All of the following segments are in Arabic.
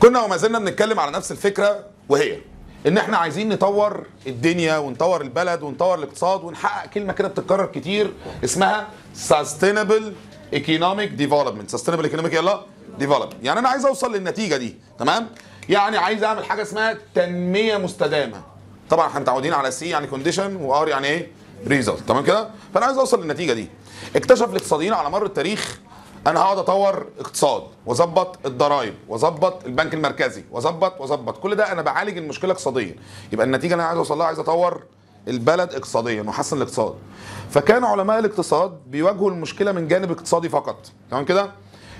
كنا وما زلنا بنتكلم على نفس الفكرة وهي إن إحنا عايزين نطور الدنيا ونطور البلد ونطور الاقتصاد ونحقق كلمة كده بتتكرر كتير اسمها sustainable economic development. Sustainable economic يلا development يعني أنا عايز أوصل للنتيجة دي تمام؟ يعني عايز أعمل حاجة اسمها تنمية مستدامة. طبعا إحنا متعودين على C يعني condition و R يعني إيه؟ result تمام كده؟ فأنا عايز أوصل للنتيجة دي. اكتشف الاقتصاديين على مر التاريخ أنا هقعد أطور اقتصاد وأظبط الضرايب وأظبط البنك المركزي وأظبط وأظبط. كل ده أنا بعالج المشكلة اقتصاديا. يبقى النتيجة اللي أنا عايز أوصل لها عايز أطور البلد اقتصاديا وأحسن الاقتصاد. فكان علماء الاقتصاد بيواجهوا المشكلة من جانب اقتصادي فقط. تمام كده؟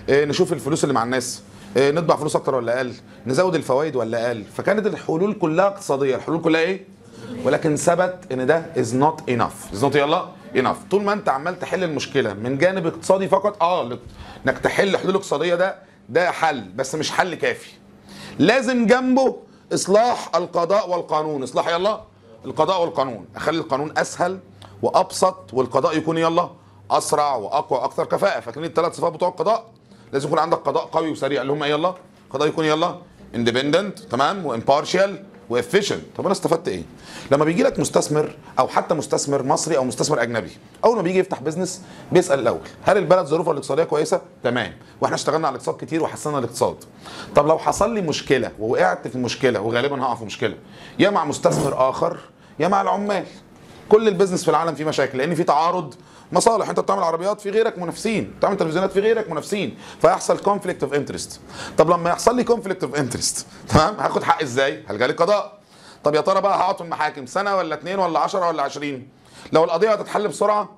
إيه نشوف الفلوس اللي مع الناس. نطبع فلوس أكتر ولا أقل؟ نزود الفوائد ولا أقل؟ فكانت الحلول كلها اقتصادية. الحلول كلها إيه؟ ولكن ثبت إن ده is not enough is not يلا enough طول ما أنت عمال تحل المشكلة من جانب اقتصادي فقط آه إنك تحل حلول اقتصادية ده ده حل بس مش حل كافي. لازم جنبه إصلاح القضاء والقانون. إصلاح يلا القضاء والقانون. أخلي القانون أسهل وأبسط والقضاء يكون يلا أسرع وأقوى وأكثر كفاءة. فاكرين الثلاث صفات بتوع القضاء؟ لازم يكون عندك قضاء قوي وسريع. اللي هم إيه؟ يلا. قضاء يكون يلا. independent تمام. و impartial و efficient طب أنا استفدت إيه؟ لما بيجي لك مستثمر أو حتى مستثمر مصري أو مستثمر أجنبي أول ما بيجي يفتح business بيسأل الأول هل البلد ظروفها الاقتصادية كويسة؟ تمام. وإحنا اشتغلنا على الاقتصاد كتير وحسنا الاقتصاد. طب لو حصل لي مشكلة ووقعت في مشكلة وغالبا هقع في مشكلة يا مع مستثمر آخر يا مع العمال. كل ال business في العالم فيه مشاكل لأن في تعارض مصالح. انت بتعمل عربيات في غيرك منافسين. بتعمل تلفزيونات في غيرك منافسين. فيحصل conflict of interest طب لما يحصل لي conflict of interest تمام؟ هاخد حق إزاي؟ هلجأ لي قضاء طب يا ترى بقى هقعد في المحاكم سنة ولا اتنين ولا 10 ولا 20 لو القضية هتتحل بسرعة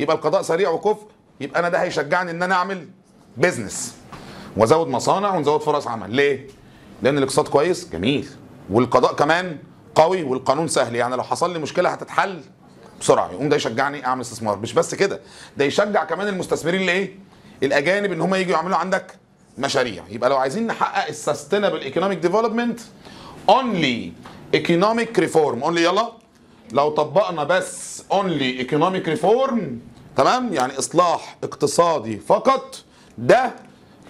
يبقى القضاء سريع وكفء يبقى أنا ده هيشجعني إن أنا أعمل business وأزود مصانع ونزود فرص عمل. ليه؟ لأن الاقتصاد كويس جميل. والقضاء كمان قوي والقانون سهل. يعني لو حصل لي مشكلة هتتحل. بسرعة يقوم ده يشجعني أعمل استثمار. مش بس كده ده يشجع كمان المستثمرين اللي إيه الأجانب إن هم يجوا يعملوا عندك مشاريع. يبقى لو عايزين نحقق ال sustainable economic development only economic reform only يلا. لو طبقنا بس only economic reform تمام؟ يعني إصلاح اقتصادي فقط ده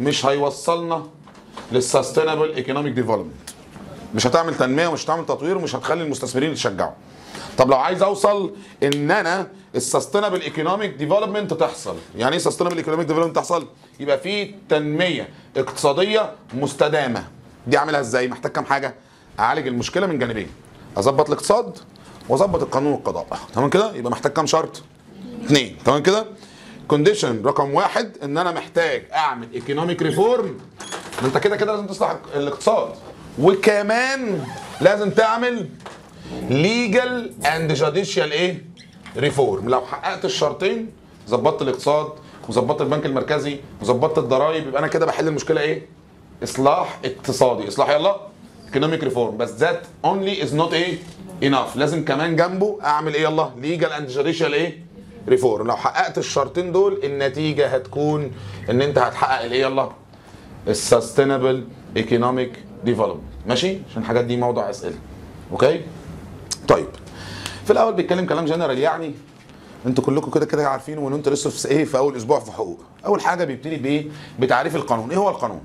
مش هيوصلنا لل sustainable economic development مش هتعمل تنمية ومش هتعمل تطوير ومش هتخلي المستثمرين يتشجعوا. طب لو عايز اوصل ان أنا ال sustainable economic development تحصل يعني إيه sustainable economic development تحصل؟ يبقى في تنمية اقتصادية مستدامة. دي اعملها إزاي؟ محتاج كام حاجة؟ اعالج المشكلة من جانبين. اظبط الاقتصاد واظبط القانون والقضاء تمام كده؟ يبقى محتاج كام شرط؟ اثنين تمام كده؟ condition رقم واحد ان أنا محتاج اعمل economic reform انت كده كده لازم تصلح الاقتصاد. وكمان لازم تعمل legal and judicial إيه reform لو حققت الشرطين ظبطت الاقتصاد وظبطت البنك المركزي وظبطت الضرايب يبقى أنا كده بحل المشكلة إيه؟ إصلاح اقتصادي. إصلاح يلا. economic reform بس that only is not إيه enough لازم كمان جنبه أعمل إيه يلا؟ legal and judicial إيه reform لو حققت الشرطين دول النتيجة هتكون إن أنت هتحقق الايه يلا؟ ال sustainable economic development ماشي؟ عشان الحاجات دي موضوع أسئلة. okay طيب في الأول بيتكلم كلام جنرال يعني أنتوا كلكم كده كده عارفين وإن أنتوا لسه في إيه في أول أسبوع في حقوق. أول حاجة بيبتدي بإيه؟ بتعريف القانون. إيه هو القانون؟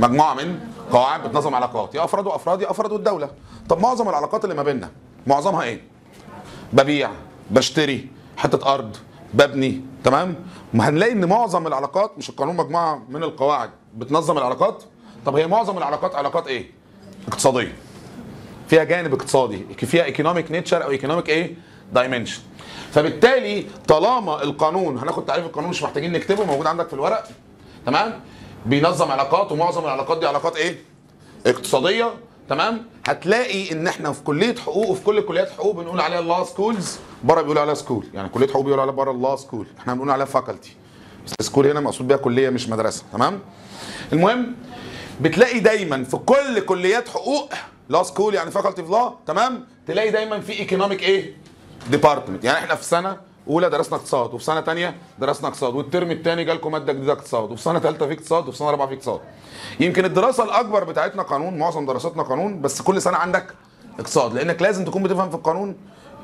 مجموعة من قواعد بتنظم علاقات يا أفراد وأفراد يا أفراد والدولة. طب معظم العلاقات اللي ما بيننا معظمها إيه؟ ببيع بشتري حتة أرض ببني تمام؟ ما هنلاقي إن معظم العلاقات مش القانون مجموعة من القواعد بتنظم العلاقات؟ طب هي معظم العلاقات علاقات إيه؟ اقتصادية. فيها جانب اقتصادي فيها economic nature أو economic إيه؟ dimension فبالتالي طالما القانون هناخد تعريف القانون مش محتاجين نكتبه موجود عندك في الورق. تمام؟ بينظم علاقات ومعظم العلاقات دي علاقات إيه؟ اقتصادية. تمام؟ هتلاقي إن إحنا في كلية حقوق وفي كل كليات حقوق بنقول عليها law schools بره بيقولوا عليها school يعني كلية حقوق بيقولوا عليها بره law school إحنا بنقول عليها faculty بس school هنا مقصود بيها كلية مش مدرسة. تمام؟ المهم بتلاقي دايما في كل كليات حقوق law school يعني faculty of law تمام؟ تلاقي دايما في economic إيه؟ department يعني إحنا في سنة أولى درسنا اقتصاد وفي سنة ثانية درسنا اقتصاد والترم الثاني جالكم مادة جديدة اقتصاد وفي سنة ثالثه في اقتصاد وفي سنة رابعة في اقتصاد. يمكن الدراسة الأكبر بتاعتنا قانون معظم دراستنا قانون بس كل سنة عندك اقتصاد لأنك لازم تكون بتفهم في القانون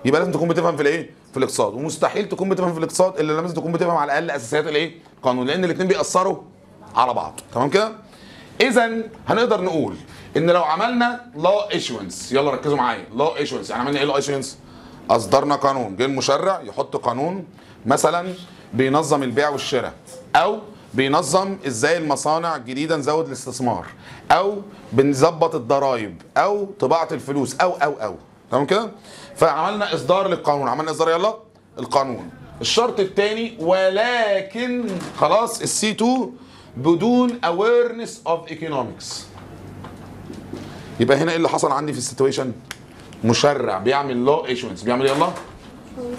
يبقى لازم تكون بتفهم في الإيه؟ في الاقتصاد. ومستحيل تكون بتفهم في الاقتصاد إلا لازم تكون بتفهم على الأقل أساسيات الإيه؟ القانون لأن الاثنين بيأثروا على بعض. تمام كده؟ اذا هنقدر نقول إن لو عملنا law issuance يلا ركزوا معايا. law issuance يعني عملنا إيه law issuance أصدرنا قانون. جه المشرع يحط قانون مثلا بينظم البيع والشراء أو بينظم إزاي المصانع الجديده نزود الاستثمار أو بنظبط الضرايب أو طباعة الفلوس أو أو أو. تمام كده؟ فعملنا إصدار للقانون. عملنا إصدار يلا؟ القانون. الشرط الثاني ولكن خلاص ال C 2 بدون awareness of economics. يبقى هنا إيه اللي حصل عندي في ال situation؟ مشرع بيعمل law issuance بيعمل يلا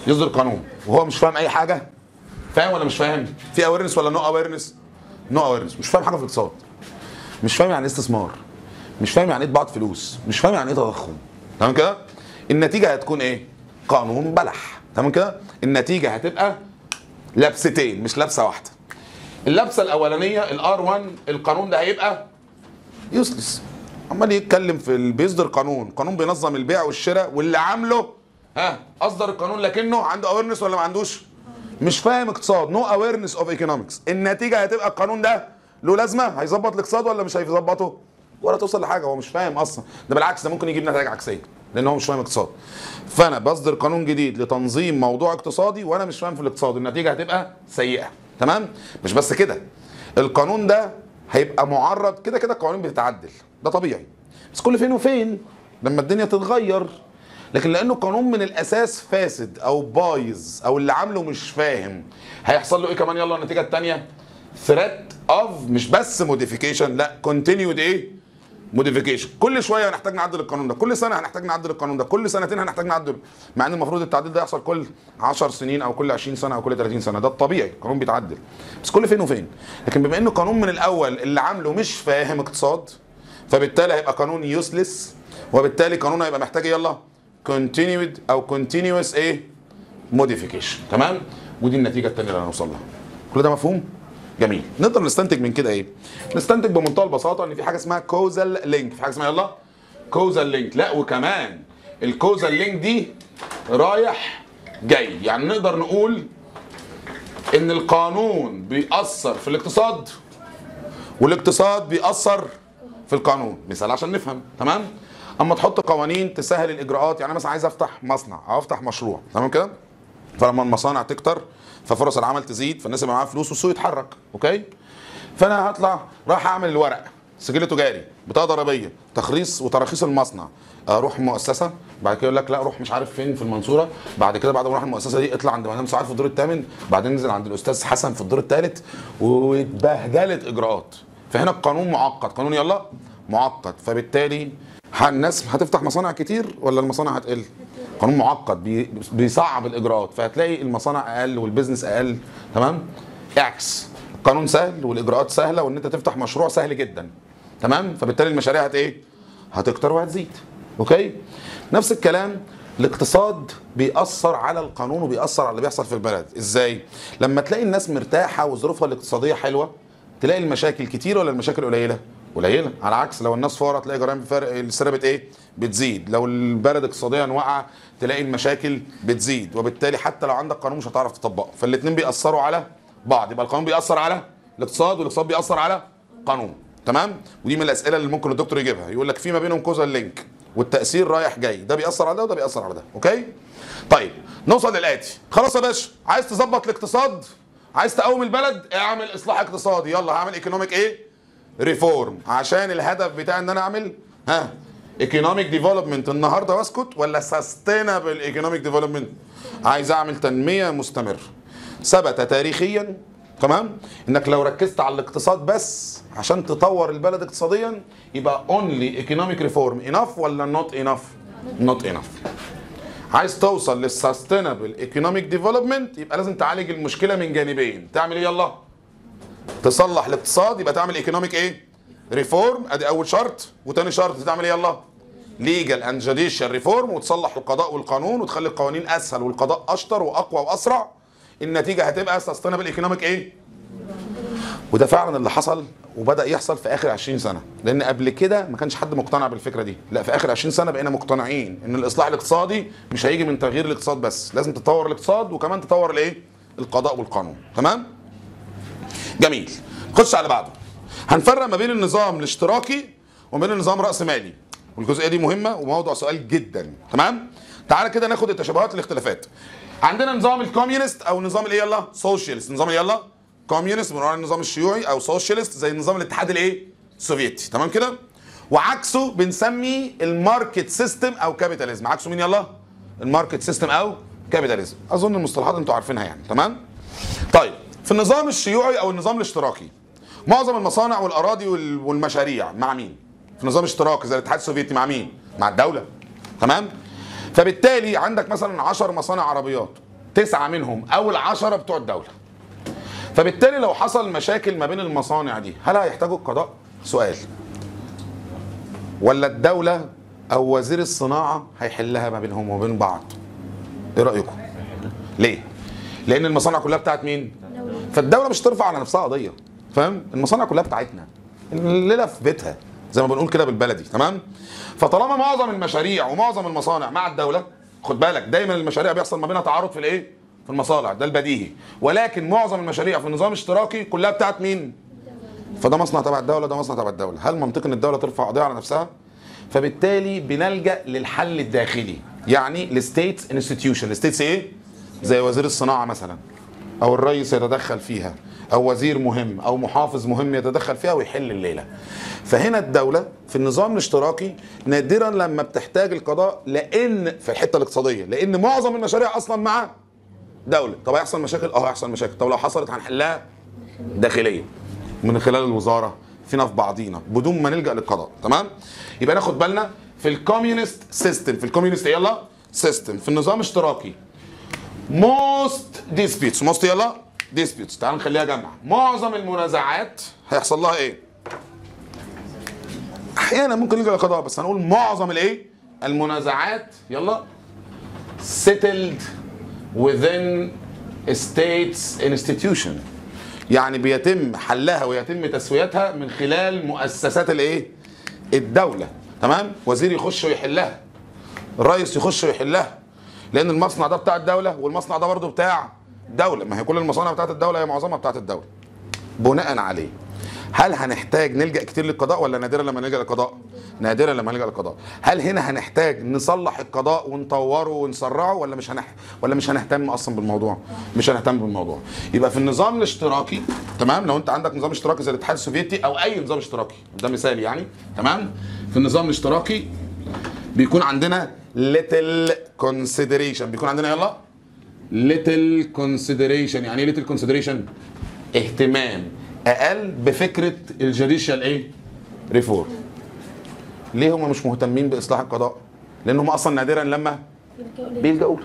يصدر قانون. وهو مش فاهم أي حاجة؟ فاهم ولا مش فاهم؟ في awareness ولا no awareness no awareness مش فاهم حاجة في الاقتصاد. مش فاهم يعني إيه استثمار. مش فاهم يعني إيه طباعه فلوس. مش فاهم يعني إيه تضخم. تمام كده؟ النتيجة هتكون إيه؟ قانون بلح. تمام كده؟ النتيجة هتبقى لبستين مش لبسة واحدة. اللبسة الأولانية ال R 1 القانون ده هيبقى useless عمال يتكلم في بيصدر قانون. قانون بينظم البيع والشراء واللي عامله. ها أصدر القانون لكنه عنده awareness ولا ما عندوش؟ مش فاهم اقتصاد. no awareness of economics النتيجة هتبقى القانون ده له لازمة؟ هيظبط الاقتصاد ولا مش هيظبطه؟ ولا توصل لحاجة. هو مش فاهم أصلا. ده بالعكس ده ممكن يجيب نتائج عكسية لأن هو مش فاهم اقتصاد. فأنا بصدر قانون جديد لتنظيم موضوع اقتصادي وأنا مش فاهم في الاقتصاد. النتيجة هتبقى سيئة. تمام؟ مش بس كده. القانون ده هيبقى معرض. كده كده القوانين بتتعدل. ده طبيعي. بس كل فين وفين لما الدنيا تتغير. لكن لأنه قانون من الأساس فاسد أو بايظ أو اللي عامله مش فاهم. هيحصل له إيه كمان؟ يلا النتيجة الثانية threat of مش بس modification لا continued إيه؟ modification كل شوية هنحتاج نعدل القانون ده. كل سنة هنحتاج نعدل القانون ده. كل سنتين هنحتاج نعدله مع إن المفروض التعديل ده يحصل كل 10 سنين أو كل 20 سنة أو كل 30 سنة. ده الطبيعي. القانون بيتعدل. بس كل فين وفين. لكن بما إنه قانون من الأول اللي عامله مش فاهم اقتصاد فبالتالي هيبقى قانون useless وبالتالي قانون هيبقى محتاج يلا continued أو continuous إيه؟ modification تمام؟ ودي النتيجة الثانية اللي هنوصل لها. كل ده مفهوم؟ جميل. نقدر نستنتج من كده إيه؟ نستنتج بمنتهى البساطة إن في حاجة اسمها causal link في حاجة اسمها يلا causal link لا وكمان ال causal link دي رايح جاي. يعني نقدر نقول إن القانون بيأثر في الاقتصاد والاقتصاد بيأثر في القانون مثال عشان نفهم تمام؟ أما تحط قوانين تسهل الإجراءات يعني مثلا عايز أفتح مصنع أو أفتح مشروع تمام كده؟ فلما المصانع تكتر ففرص العمل تزيد فالناس يبقى معاها فلوس والسوق يتحرك أوكي؟ فأنا هطلع راح أعمل الورق سجل تجاري بطاقة ضريبية تخريص وتراخيص المصنع. أروح مؤسسة بعد كده يقول لك لا روح مش عارف فين في المنصورة. بعد كده بعد ما أروح المؤسسة دي اطلع عند مدام سعاد في الدور الثامن بعدين انزل عند الأستاذ حسن في الدور الثالث واتبهدلت إجراءات. فهنا القانون معقد. قانون يلا معقد. فبالتالي الناس هتفتح مصانع كتير ولا المصانع هتقل؟ قانون معقد. بي- بيصعب الإجراءات. فهتلاقي المصانع أقل وال business أقل. تمام؟ اعكس. القانون سهل والإجراءات سهلة وإن أنت تفتح مشروع سهل جدا. تمام؟ فبالتالي المشاريع هت إيه؟ هتكتر وهتزيد. okay؟ نفس الكلام. الاقتصاد بيأثر على القانون وبيأثر على اللي بيحصل في البلد. إزاي؟ لما تلاقي الناس مرتاحة وظروفها الاقتصادية حلوة تلاقي المشاكل كتير ولا المشاكل قليلة؟ قليلة. على عكس لو الناس فقراء تلاقي جرائم فرق السرقة إيه؟ بتزيد. لو البلد اقتصاديا واقعة تلاقي المشاكل بتزيد. وبالتالي حتى لو عندك قانون مش هتعرف تطبقه. فالاثنين بيأثروا على بعض. يبقى القانون بيأثر على الاقتصاد والاقتصاد بيأثر على قانون. تمام؟ ودي من الأسئلة اللي ممكن الدكتور يجيبها. يقول لك في ما بينهم causal link والتأثير رايح جاي. ده بيأثر على ده وده بيأثر على ده. okay؟ طيب نوصل للآتي. خلاص يا باشا عايز تظبط الاقتصاد؟ عايز تقوم البلد؟ اعمل اصلاح اقتصادي. يلا هعمل economic إيه؟ reform عشان الهدف بتاعي ان أنا اعمل ها economic development النهارده واسكت ولا sustainable economic development عايز اعمل تنمية مستمرة. ثبت تاريخيا تمام؟ إنك لو ركزت على الاقتصاد بس عشان تطور البلد اقتصاديا يبقى only economic reform enough ولا not enough not enough عايز توصل لل sustainable economic development يبقى لازم تعالج المشكلة من جانبين. تعمل إيه؟ يلا. تصلح الاقتصاد يبقى تعمل economic إيه؟ reform ادي أول شرط. وتاني شرط تعمل إيه؟ يلا. legal and judicial reform وتصلح القضاء والقانون وتخلي القوانين أسهل والقضاء أشطر وأقوى وأسرع. النتيجة هتبقى sustainable economic إيه؟ وده فعلا اللي حصل. وبدأ يحصل في آخر 20 سنة. لأن قبل كده ما كانش حد مقتنع بالفكرة دي. لا في آخر 20 سنة بقينا مقتنعين إن الإصلاح الاقتصادي مش هيجي من تغيير الاقتصاد بس. لازم تطور الاقتصاد وكمان تطور الإيه؟ القضاء والقانون. تمام؟ جميل. خش على بعضه هنفرق ما بين النظام الاشتراكي وما بين النظام الرأسمالي. والجزئية دي مهمة وموضوع سؤال جدا. تمام؟ تعالى كده ناخد التشابهات والاختلافات عندنا نظام ال communist أو نظام الإيه يلا؟ socialist. نظام إيه يلا؟ communist بنقول عليه النظام الشيوعي أو socialist زي نظام الاتحاد الإيه؟ السوفيتي. تمام كده؟ وعكسه بنسميه ال market system أو capitalism. عكسه مين يلا ال market system أو capitalism. أظن المصطلحات أنتوا عارفينها يعني. تمام؟ طيب في النظام الشيوعي أو النظام الاشتراكي معظم المصانع والأراضي وال- والمشاريع مع مين؟ في نظام اشتراكي زي الاتحاد السوفيتي مع مين؟ مع الدولة. تمام؟ فبالتالي عندك مثلا 10 مصانع عربيات تسعة منهم اول 10 بتوع الدولة. فبالتالي لو حصل مشاكل ما بين المصانع دي هل هيحتاجوا القضاء؟ سؤال. ولا الدولة أو وزير الصناعة هيحلها ما بينهم وبين بعض؟ إيه رأيكم؟ ليه؟ لأن المصانع كلها بتاعت مين؟ فالدولة مش ترفع على نفسها قضية فاهم؟ المصانع كلها بتاعتنا الليلة في بيتها زي ما بنقول كده بالبلدي تمام؟ فطالما معظم المشاريع ومعظم المصانع مع الدولة خد بالك دايما المشاريع بيحصل ما بينها تعارض في الإيه؟ في المصالح ده البديهي. ولكن معظم المشاريع في النظام الاشتراكي كلها بتاعت مين؟ فده مصنع تبع الدولة ده مصنع تبع الدولة. هل منطقي إن الدولة ترفع قضية على نفسها؟ فبالتالي بنلجأ للحل الداخلي يعني ال state institution ال state's إيه؟ زي وزير الصناعة مثلا أو الرئيس يتدخل فيها أو وزير مهم أو محافظ مهم يتدخل فيها ويحل الليلة. فهنا الدولة في النظام الاشتراكي نادرا لما بتحتاج القضاء لأن في الحتة الاقتصادية لأن معظم المشاريع أصلا مع دولة. طب هيحصل مشاكل؟ آه هيحصل مشاكل. طب لو حصلت هنحلها داخليا من خلال الوزارة. فينا في بعضينا. بدون ما نلجأ للقضاء. تمام؟ يبقى ناخد بالنا في ال communist system في ال communist يلا system في النظام الاشتراكي most disputes most يلا disputes تعال نخليها جمع. معظم المنازعات هيحصل لها إيه؟ أحيانا ممكن يجي القضاء بس هنقول معظم الإيه؟ المنازعات. يلا. Settled within a state's institution. يعني بيتم حلها ويتم تسويتها من خلال مؤسسات الايه؟ الدولة. تمام؟ وزير يخش ويحلها. الرئيس يخش ويحلها. لأن المصنع ده بتاع الدولة والمصنع ده برضه بتاع دولة. ما هي كل المصانع بتاعت الدولة هي معظمها بتاعت الدولة. بناء عليه. هل هنحتاج نلجأ كتير للقضاء ولا نادرا لما نلجأ للقضاء؟ نادرا لما نلجأ للقضاء، هل هنا هنحتاج نصلح القضاء ونطوره ونسرعه ولا مش هنح... ولا مش هنهتم أصلا بالموضوع؟ مش هنهتم بالموضوع. يبقى في النظام الاشتراكي تمام لو أنت عندك نظام اشتراكي زي الاتحاد السوفيتي أو أي نظام اشتراكي ده مثال يعني تمام؟ في النظام الاشتراكي بيكون عندنا little consideration بيكون عندنا يلا little consideration يعني إيه little consideration اهتمام أقل بفكرة الجوديشال إيه؟ ريفورم. ليه هم مش مهتمين بإصلاح القضاء؟ لأن هم أصلا نادرا لما بيلجأوا له.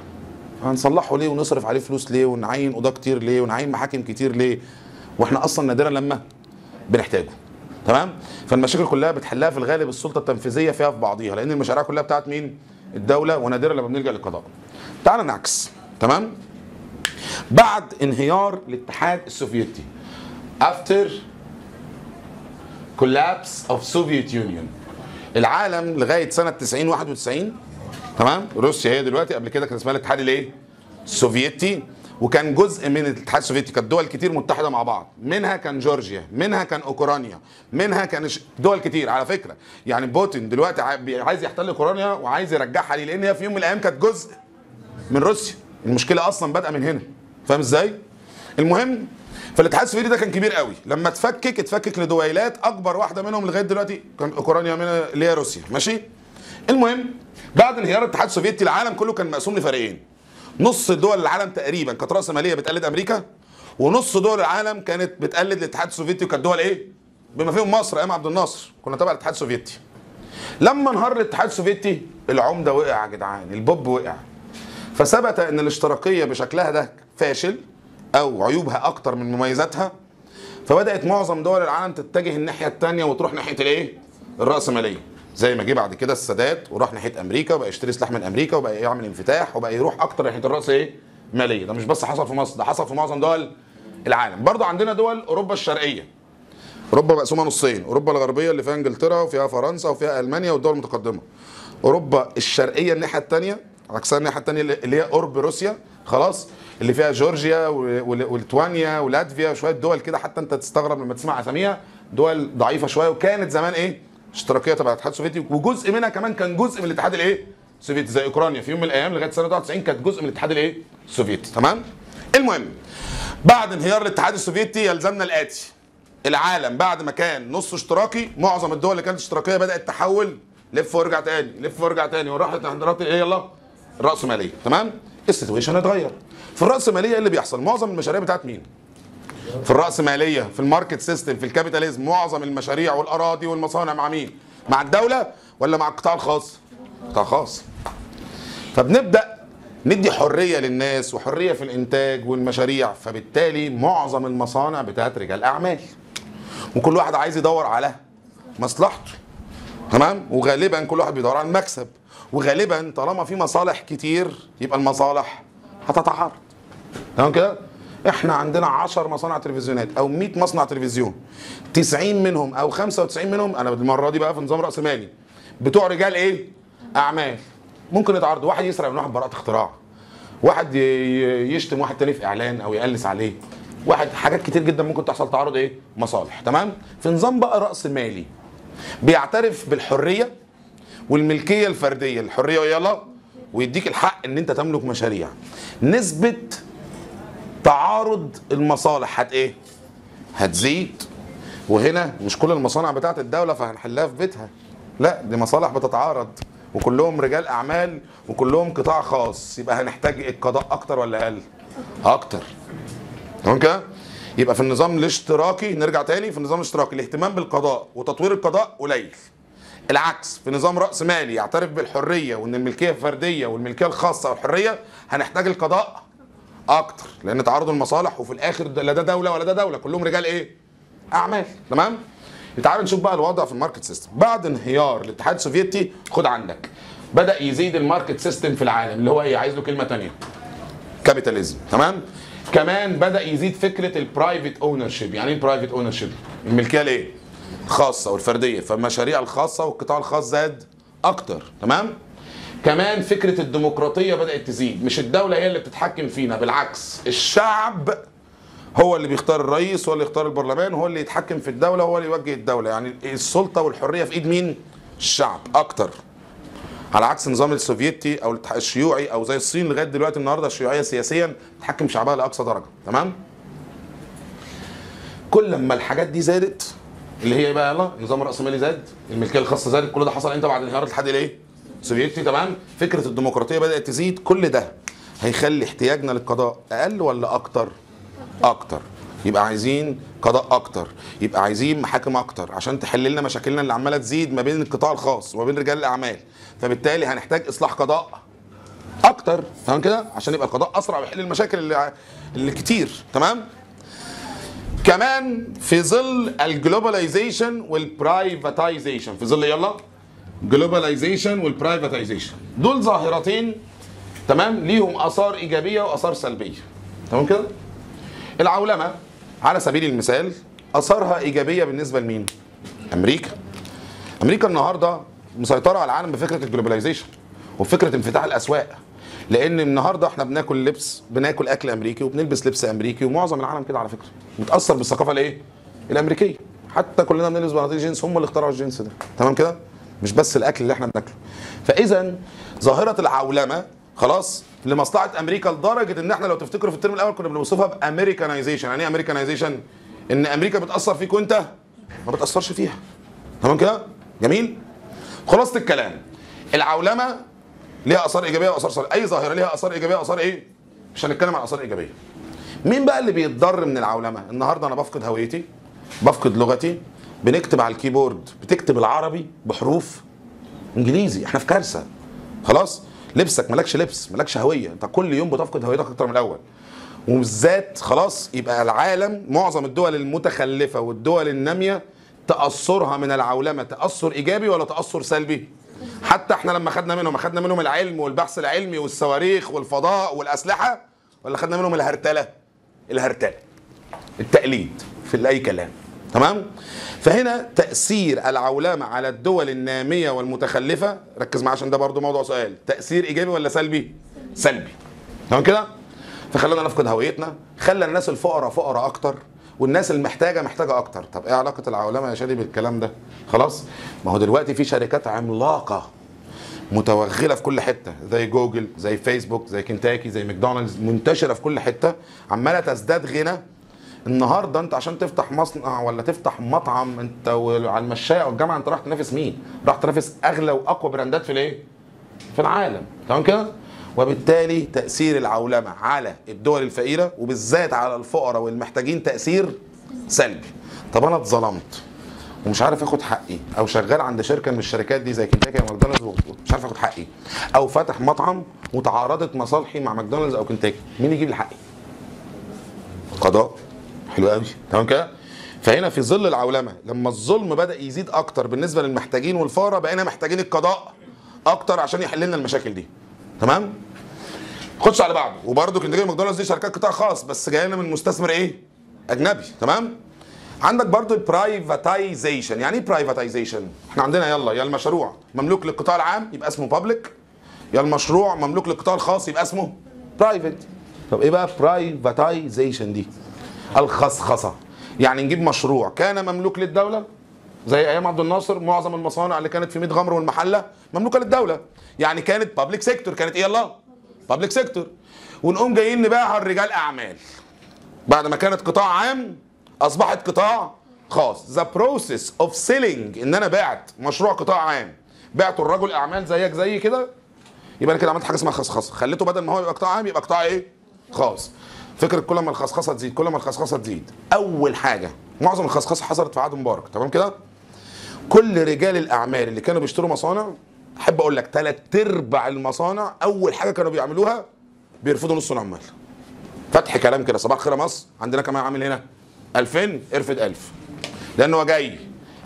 هنصلحه ليه ونصرف عليه فلوس ليه ونعين قضاة كتير ليه ونعين محاكم كتير ليه؟ وإحنا أصلا نادرا لما بنحتاجه. تمام؟ فالمشاكل كلها بتحلها في الغالب السلطة التنفيذية فيها في بعضيها لأن المشاريع كلها بتاعت مين؟ الدولة ونادرا لما بنلجأ للقضاء. تعال نعكس. تمام؟ بعد انهيار الاتحاد السوفيتي. After collapse of Soviet Union. العالم لغاية سنة 90 91 تمام؟ روسيا هي دلوقتي قبل كده كان اسمها الاتحاد الإيه؟ السوفيتي. وكان جزء من الاتحاد السوفيتي. كانت دول كتير متحدة مع بعض. منها كان جورجيا منها كان أوكرانيا منها كان دول كتير. على فكرة يعني بوتين دلوقتي عايز يحتل أوكرانيا وعايز يرجعها ليه لأن هي في يوم من الأيام كانت جزء من روسيا. المشكلة أصلا بادئة من هنا. فاهم إزاي؟ المهم فالاتحاد السوفيتي ده كان كبير قوي. لما اتفكك اتفكك لدويلات أكبر واحدة منهم لغاية دلوقتي كان أوكرانيا من اللي هي روسيا. ماشي؟ المهم بعد انهيار الاتحاد السوفيتي العالم كله كان مقسوم لفريقين. نص دول العالم تقريبا كانت رأس مالية بتقلد أمريكا ونص دول العالم كانت بتقلد الاتحاد السوفيتي وكانت دول إيه؟ بما فيهم مصر أيام عبد الناصر كنا تبع الاتحاد السوفيتي. لما انهار الاتحاد السوفيتي العمدة وقع يا جدعان البوب وقع. فثبت إن الاشتراكية بشكلها ده فاشل. أو عيوبها أكتر من مميزاتها فبدأت معظم دول العالم تتجه الناحية الثانية وتروح ناحية الإيه؟ الرأسمالية. زي ما جه بعد كده السادات وراح ناحية أمريكا وبقى يشتري سلاح من أمريكا وبقى يعمل انفتاح وبقى يروح أكتر ناحية الرأس إيه؟ مالية. ده مش بس حصل في مصر ده حصل في معظم دول العالم. برضو عندنا دول أوروبا الشرقية. أوروبا مقسومة نصين أوروبا الغربية اللي فيها إنجلترا وفيها فرنسا وفيها ألمانيا والدول المتقدمة. أوروبا الشرقية الناحية الثانية عكسها الناحية الثانية اللي هي قرب روسيا خلاص اللي فيها جورجيا وليتوانيا ولاتفيا وشوية دول كده حتى انت تستغرب لما تسمع أساميها. دول ضعيفة شوية وكانت زمان إيه؟ اشتراكية تبع الاتحاد السوفيتي وجزء منها كمان كان جزء من الاتحاد الإيه؟ السوفيتي زي أوكرانيا. في يوم من الأيام لغاية سنة 91 كانت جزء من الاتحاد الإيه؟ السوفيتي. تمام؟ المهم بعد انهيار الاتحاد السوفيتي يلزمنا الآتي. العالم بعد ما كان نص اشتراكي معظم الدول اللي كانت اشتراكية بدأت تحول لف وارجع تاني لف وارجع تاني وراحت عند إيه يلا الرأسمالية تمام؟ ال situation اتغير. في الرأسمالية إيه اللي بيحصل؟ معظم المشاريع بتاعت مين؟ في الرأسمالية في ال market system في ال capitalism معظم المشاريع والأراضي والمصانع مع مين؟ مع الدولة ولا مع القطاع الخاص؟ قطاع خاص. فبنبدأ ندي حرية للناس وحرية في الإنتاج والمشاريع فبالتالي معظم المصانع بتاعت رجال أعمال. وكل واحد عايز يدور على مصلحته. تمام؟ وغالبا كل واحد بيدور على المكسب. وغالبا طالما في مصالح كتير يبقى المصالح هتتعارض. تمام كده؟ إحنا عندنا 10 مصانع تلفزيونات أو 100 مصنع تلفزيون. 90 منهم أو 95 منهم أنا المرة دي بقى في نظام رأس مالي بتوع رجال إيه؟ اعمال. ممكن يتعارضوا واحد يسرق من واحد براءة اختراع. واحد يشتم واحد تاني في اعلان أو يقلس عليه. واحد حاجات كتير جدا ممكن تحصل تعارض إيه؟ مصالح. تمام؟ في نظام بقى رأس مالي بيعترف بالحرية والملكية الفردية. الحرية يلا ويديك الحق ان انت تملك مشاريع. نسبة تعارض المصالح. هت إيه؟ هتزيد. وهنا مش كل المصانع بتاعت الدولة فهنحلها في بيتها. لا دي مصالح بتتعارض. وكلهم رجال أعمال وكلهم قطاع خاص. يبقى هنحتاج القضاء أكتر ولا أقل؟ أكتر. تمام كده؟ يبقى في النظام الاشتراكي نرجع تاني في النظام الاشتراكي الاهتمام بالقضاء وتطوير القضاء قليل. العكس في نظام رأس مالي يعترف بالحرية وإن الملكية فردية والملكية الخاصة والحرية هنحتاج القضاء أكتر لأن تعارض المصالح وفي الآخر لا ده دولة ولا ده دولة كلهم رجال إيه؟ اعمال تمام؟ تعال نشوف بقى الوضع في ال market system. بعد انهيار الاتحاد السوفيتي خد عندك بدأ يزيد ال market system في العالم اللي هو إيه؟ عايز له كلمة تانية. capitalism تمام؟ كمان بدأ يزيد فكرة ال private ownership يعني إيه ال private ownership الملكية الايه خاصة والفردية. فالمشاريع الخاصة والقطاع الخاص زاد أكتر تمام؟ كمان فكرة الديمقراطية بدأت تزيد مش الدولة هي اللي بتتحكم فينا بالعكس. الشعب هو اللي بيختار الرئيس هو اللي يختار البرلمان هو اللي يتحكم في الدولة هو اللي يوجه الدولة. يعني السلطة والحرية في إيد مين؟ الشعب أكتر. على عكس النظام السوفيتي أو الشيوعي أو زي الصين لغاية دلوقتي النهارده الشيوعية سياسيا تحكم شعبها لأقصى درجة. تمام؟ كل لما الحاجات دي زادت اللي هي بقى يلا النظام الرأسمالي زاد الملكية الخاصة زادت كل ده حصل إمتى؟ بعد انهيار الاتحاد الإيه؟ السوفيتي تمام فكرة الديمقراطية بدأت تزيد كل ده هيخلي احتياجنا للقضاء أقل ولا أكتر؟ أكتر. يبقى عايزين قضاء أكتر يبقى عايزين محاكم أكتر عشان تحل لنا مشاكلنا اللي عمالة تزيد ما بين القطاع الخاص وما بين رجال الأعمال. فبالتالي هنحتاج إصلاح قضاء أكتر تمام كده؟ عشان يبقى القضاء أسرع ويحل المشاكل اللي اللي كتير تمام؟ كمان في ظل ال globalization وال privatization في ظل يلا؟ globalization وال privatization دول ظاهرتين تمام؟ ليهم آثار إيجابية وآثار سلبية. تمام كده؟ العولمة على سبيل المثال آثارها إيجابية بالنسبة لمين؟ أمريكا. أمريكا النهارده مسيطرة على العالم بفكرة ال globalization وفكرة انفتاح الأسواق. لأن النهارده إحنا بناكل لبس بناكل أكل أمريكي وبنلبس لبس أمريكي ومعظم العالم كده على فكرة. متأثر بالثقافة الإيه؟ الأمريكية. حتى كلنا بنلبس بناطيل جينز هم اللي اخترعوا الجينز ده. تمام كده؟ مش بس الأكل اللي إحنا بناكله. فاذا ظاهرة العولمة خلاص لمصلحة أمريكا لدرجة إن إحنا لو تفتكروا في الترم الأول كنا بنوصفها ب Americanization. يعني إيه Americanization؟ إن أمريكا بتأثر فيك وأنت ما بتأثرش فيها. تمام كده؟ جميل؟ خلاصة الكلام. العولمة ليها آثار إيجابية وآثار سلبيه أي ظاهرة ليها آثار إيجابية وآثار إيه؟ مش هنتكلم عن آثار إيجابية. مين بقى اللي بيتضر من العولمة؟ النهارده أنا بفقد هويتي بفقد لغتي بنكتب على الكيبورد بتكتب العربي بحروف إنجليزي إحنا في كارثة. خلاص؟ لبسك مالكش لبس مالكش هوية أنت كل يوم بتفقد هويتك أكتر من الأول. وبالذات خلاص يبقى العالم معظم الدول المتخلفة والدول النامية تأثرها من العولمة تأثر إيجابي ولا تأثر سلبي؟ حتى إحنا لما خدنا منهم خدنا منهم العلم والبحث العلمي والصواريخ والفضاء والأسلحة ولا خدنا منهم الهرتلة؟ الهرتلة. التقليد في اي كلام. تمام؟ فهنا تأثير العولمة على الدول النامية والمتخلفة ركز معايا عشان ده برضو موضوع سؤال تأثير إيجابي ولا سلبي؟ سلبي. تمام كده؟ فخلانا نفقد هويتنا خلى الناس الفقراء فقراء أكتر والناس المحتاجة محتاجة أكتر. طب إيه علاقة العولمة يا شادي بالكلام ده؟ خلاص؟ ما هو دلوقتي في شركات عملاقة متوغلة في كل حتة زي جوجل زي فيسبوك زي كنتاكي زي ماكدونالدز منتشرة في كل حتة عمالة تزداد غنى النهارده انت عشان تفتح مصنع ولا تفتح مطعم انت وعلى المشاية والجامعة انت راح تنافس مين؟ راح تنافس أغلى وأقوى براندات في الايه؟ في العالم تمام كده؟ وبالتالي تأثير العولمة على الدول الفقيرة وبالذات على الفقراء والمحتاجين تأثير سلبي. طب أنا اتظلمت ومش عارف آخد حقي أو شغال عند شركة من الشركات دي زي كنتاكي أو ماكدونالدز ومش عارف آخد حقي أو فاتح مطعم وتعارضت مصالحي مع ماكدونالدز أو كنتاكي مين يجيب لي حقي؟ قضاء حلو قوي. تمام كده؟ فهنا في ظل العولمة لما الظلم بدأ يزيد أكتر بالنسبة للمحتاجين والفقراء بقينا محتاجين القضاء أكتر عشان يحل لنا المشاكل دي. تمام؟ خدش على بعضه. وبرده كنتاكي ماكدونالدز دي شركات قطاع خاص بس جاية لنا من مستثمر إيه؟ أجنبي. تمام؟ عندك برضو ال privatization يعني إيه privatization إحنا عندنا يلا يا المشروع مملوك للقطاع العام يبقى اسمه public يا المشروع مملوك للقطاع الخاص يبقى اسمه private طب إيه بقى privatization دي؟ الخصخصة. يعني نجيب مشروع. كان مملوك للدولة زي أيام عبد الناصر معظم المصانع اللي كانت في ميت غمر والمحلة مملوكة للدولة. يعني كانت public sector كانت إيه يلا public sector ونقوم جايين نبيعها لرجال أعمال. بعد ما كانت قطاع عام أصبحت قطاع خاص. the process of selling إن أنا بعت مشروع قطاع عام. بعته لرجل أعمال زيك زي كده يبقى أنا كده عملت حاجة اسمها خصخصة. خليته بدل ما هو يبقى قطاع عام يبقى قطاع إيه؟ خاص. فكرة كل ما الخصخصة تزيد كل ما الخصخصة تزيد. أول حاجة معظم الخصخصة حصلت في عهد مبارك تمام كده؟ كل رجال الأعمال اللي كانوا بيشتروا مصانع أحب أقول لك ثلاث أرباع المصانع أول حاجة كانوا بيعملوها بيرفضوا نص العمال. فتح كلام كده صباح الخير يا مصر عندنا كام عامل هنا؟ 2000 ارفد 1000 لأنه هو جاي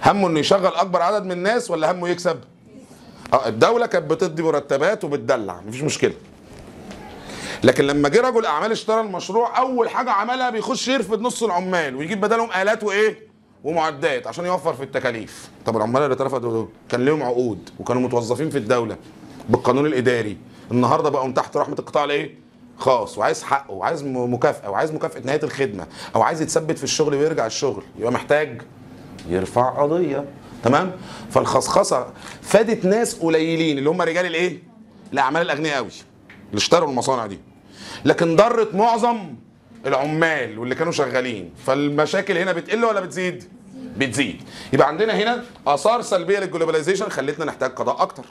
همه إنه يشغل أكبر عدد من الناس ولا همه يكسب؟ آه الدولة كانت بتدي مرتبات وبتدلع مفيش مشكلة. لكن لما جه رجل أعمال اشترى المشروع أول حاجة عملها بيخش يرفد نص العمال ويجيب بدلهم آلات وإيه؟ ومعدات عشان يوفر في التكاليف. طب العمال اللي اترفدوا دول كان لهم عقود وكانوا متوظفين في الدولة بالقانون الإداري. النهارده بقوا تحت رحمة القطاع الايه خاص وعايز حقه وعايز مكافأة وعايز مكافأة نهاية الخدمة أو عايز يتثبت في الشغل ويرجع الشغل. يبقى محتاج يرفع قضية. تمام؟ فالخصخصة فادت ناس قليلين اللي هم رجال الإيه؟ الأعمال الأغنياء قوي اللي اشتروا المصانع دي. لكن ضرت معظم العمال واللي كانوا شغالين. فالمشاكل هنا بتقل ولا بتزيد؟ بتزيد. يبقى عندنا هنا آثار سلبية لل globalization خلتنا نحتاج قضاء أكتر.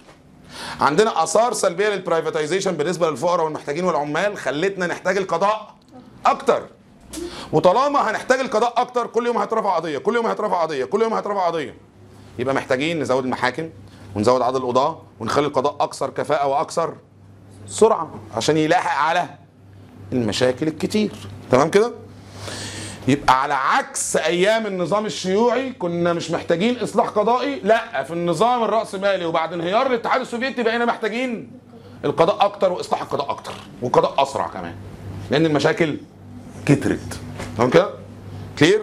عندنا آثار سلبية لل privatization بالنسبة للفقراء والمحتاجين والعمال خلتنا نحتاج القضاء أكتر. وطالما هنحتاج القضاء أكتر كل يوم هيترفع قضية كل يوم هيترفع قضية كل يوم هيترفع قضية. يبقى محتاجين نزود المحاكم ونزود عدد القضاة ونخلي القضاء أكثر كفاءة وأكثر سرعة عشان يلاحق على المشاكل الكتير. تمام كده؟ يبقى على عكس أيام النظام الشيوعي كنا مش محتاجين إصلاح قضائي لا في النظام الرأسمالي وبعد انهيار الاتحاد السوفيتي بقينا محتاجين القضاء أكتر وإصلاح القضاء أكتر والقضاء أسرع كمان لأن المشاكل كترت. تمام كده؟ clear؟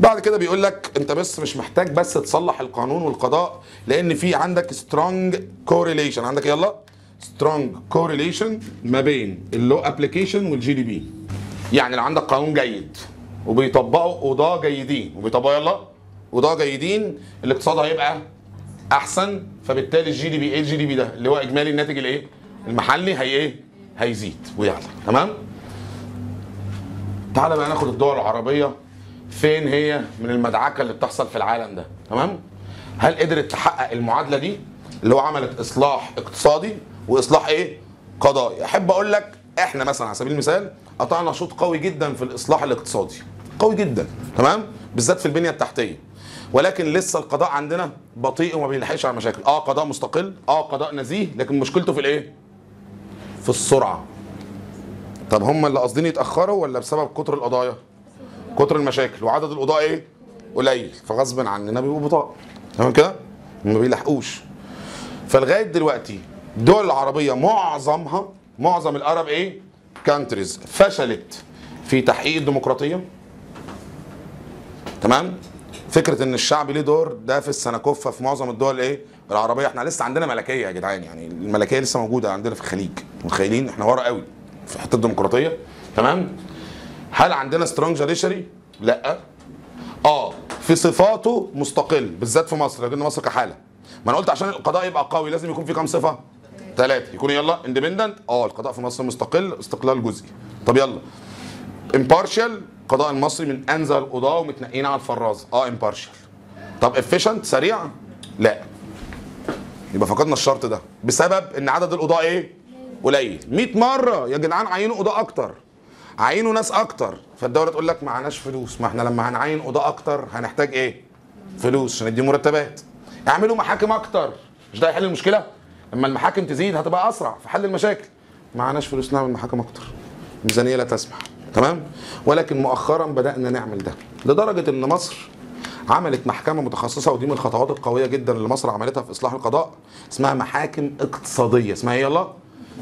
بعد كده بيقول لك أنت بس مش محتاج بس تصلح القانون والقضاء لأن في عندك strong correlation عندك يلا؟ strong correlation ما بين ال law application وال GDP يعني لو عندك قانون جيد وبيطبقوا قضاة جيدين وبيطبقوا يلا قضاة جيدين الاقتصاد هيبقى أحسن فبالتالي ال GDP إيه ال GDP ده؟ اللي هو إجمالي الناتج الايه المحلي هي إيه؟ هيزيد ويعلى. تمام؟ تعالى بقى ناخد الدول العربية. فين هي من المعمعة اللي بتحصل في العالم ده؟ تمام؟ هل قدرت تحقق المعادلة دي؟ اللي هو عملت إصلاح اقتصادي؟ وإصلاح إيه؟ قضائي أحب أقول لك إحنا مثلا على سبيل المثال قطعنا شوط قوي جدا في الإصلاح الاقتصادي. قوي جدا تمام؟ بالذات في البنية التحتية. ولكن لسه القضاء عندنا بطيء وما بيلحقش على المشاكل آه قضاء مستقل آه قضاء نزيه لكن مشكلته في الإيه؟ في السرعة. طب هم اللي قاصدين يتأخروا ولا بسبب كتر القضايا؟ كتر المشاكل. وعدد القضاء إيه؟ قليل. فغصب عننا بيبقوا بطاء. تمام كده؟ ما بيلحقوش. فلغاية دلوقتي الدول العربية معظمها معظم الأرب إيه؟ كانتريز فشلت في تحقيق الديمقراطية. تمام؟ فكرة إن الشعب ليه دور ده في السنكوفه في معظم الدول إيه؟ العربية. إحنا لسه عندنا ملكية يا جدعان يعني الملكية لسه موجودة عندنا في الخليج. متخيلين؟ إحنا ورا قوي في حتة الديمقراطية. تمام؟ هل عندنا strong judiciary لأ. آه في صفاته مستقل بالذات في مصر لأن مصر كحالة. ما أنا قلت عشان القضاء يبقى قوي لازم يكون في كام صفة؟ ثلاثة. يكون يلا independent آه القضاء في مصر مستقل استقلال جزئي. طب يلا. impartial القضاء المصري من أنزه القضاة ومتنقين على الفراز آه impartial طب efficient سريع؟ لا. يبقى فقدنا الشرط ده. بسبب إن عدد القضاء إيه؟ قليل. 100 مرة. يا جدعان عينوا قضاء أكتر. عينوا ناس أكتر. فالدولة تقول لك معناش فلوس. ما إحنا لما هنعين قضاء أكتر هنحتاج إيه؟ فلوس عشان ندي مرتبات. اعملوا محاكم أكتر. مش ده هيحل المشكلة؟ لما المحاكم تزيد هتبقى أسرع في حل المشاكل. معناش فلوس نعمل محاكم أكتر. ميزانية لا تسمح. تمام؟ ولكن مؤخرا بدأنا نعمل ده. لدرجة إن مصر عملت محكمة متخصصة ودي من الخطوات القوية جدا اللي مصر عملتها في إصلاح القضاء اسمها محاكم اقتصادية. اسمها إيه يلا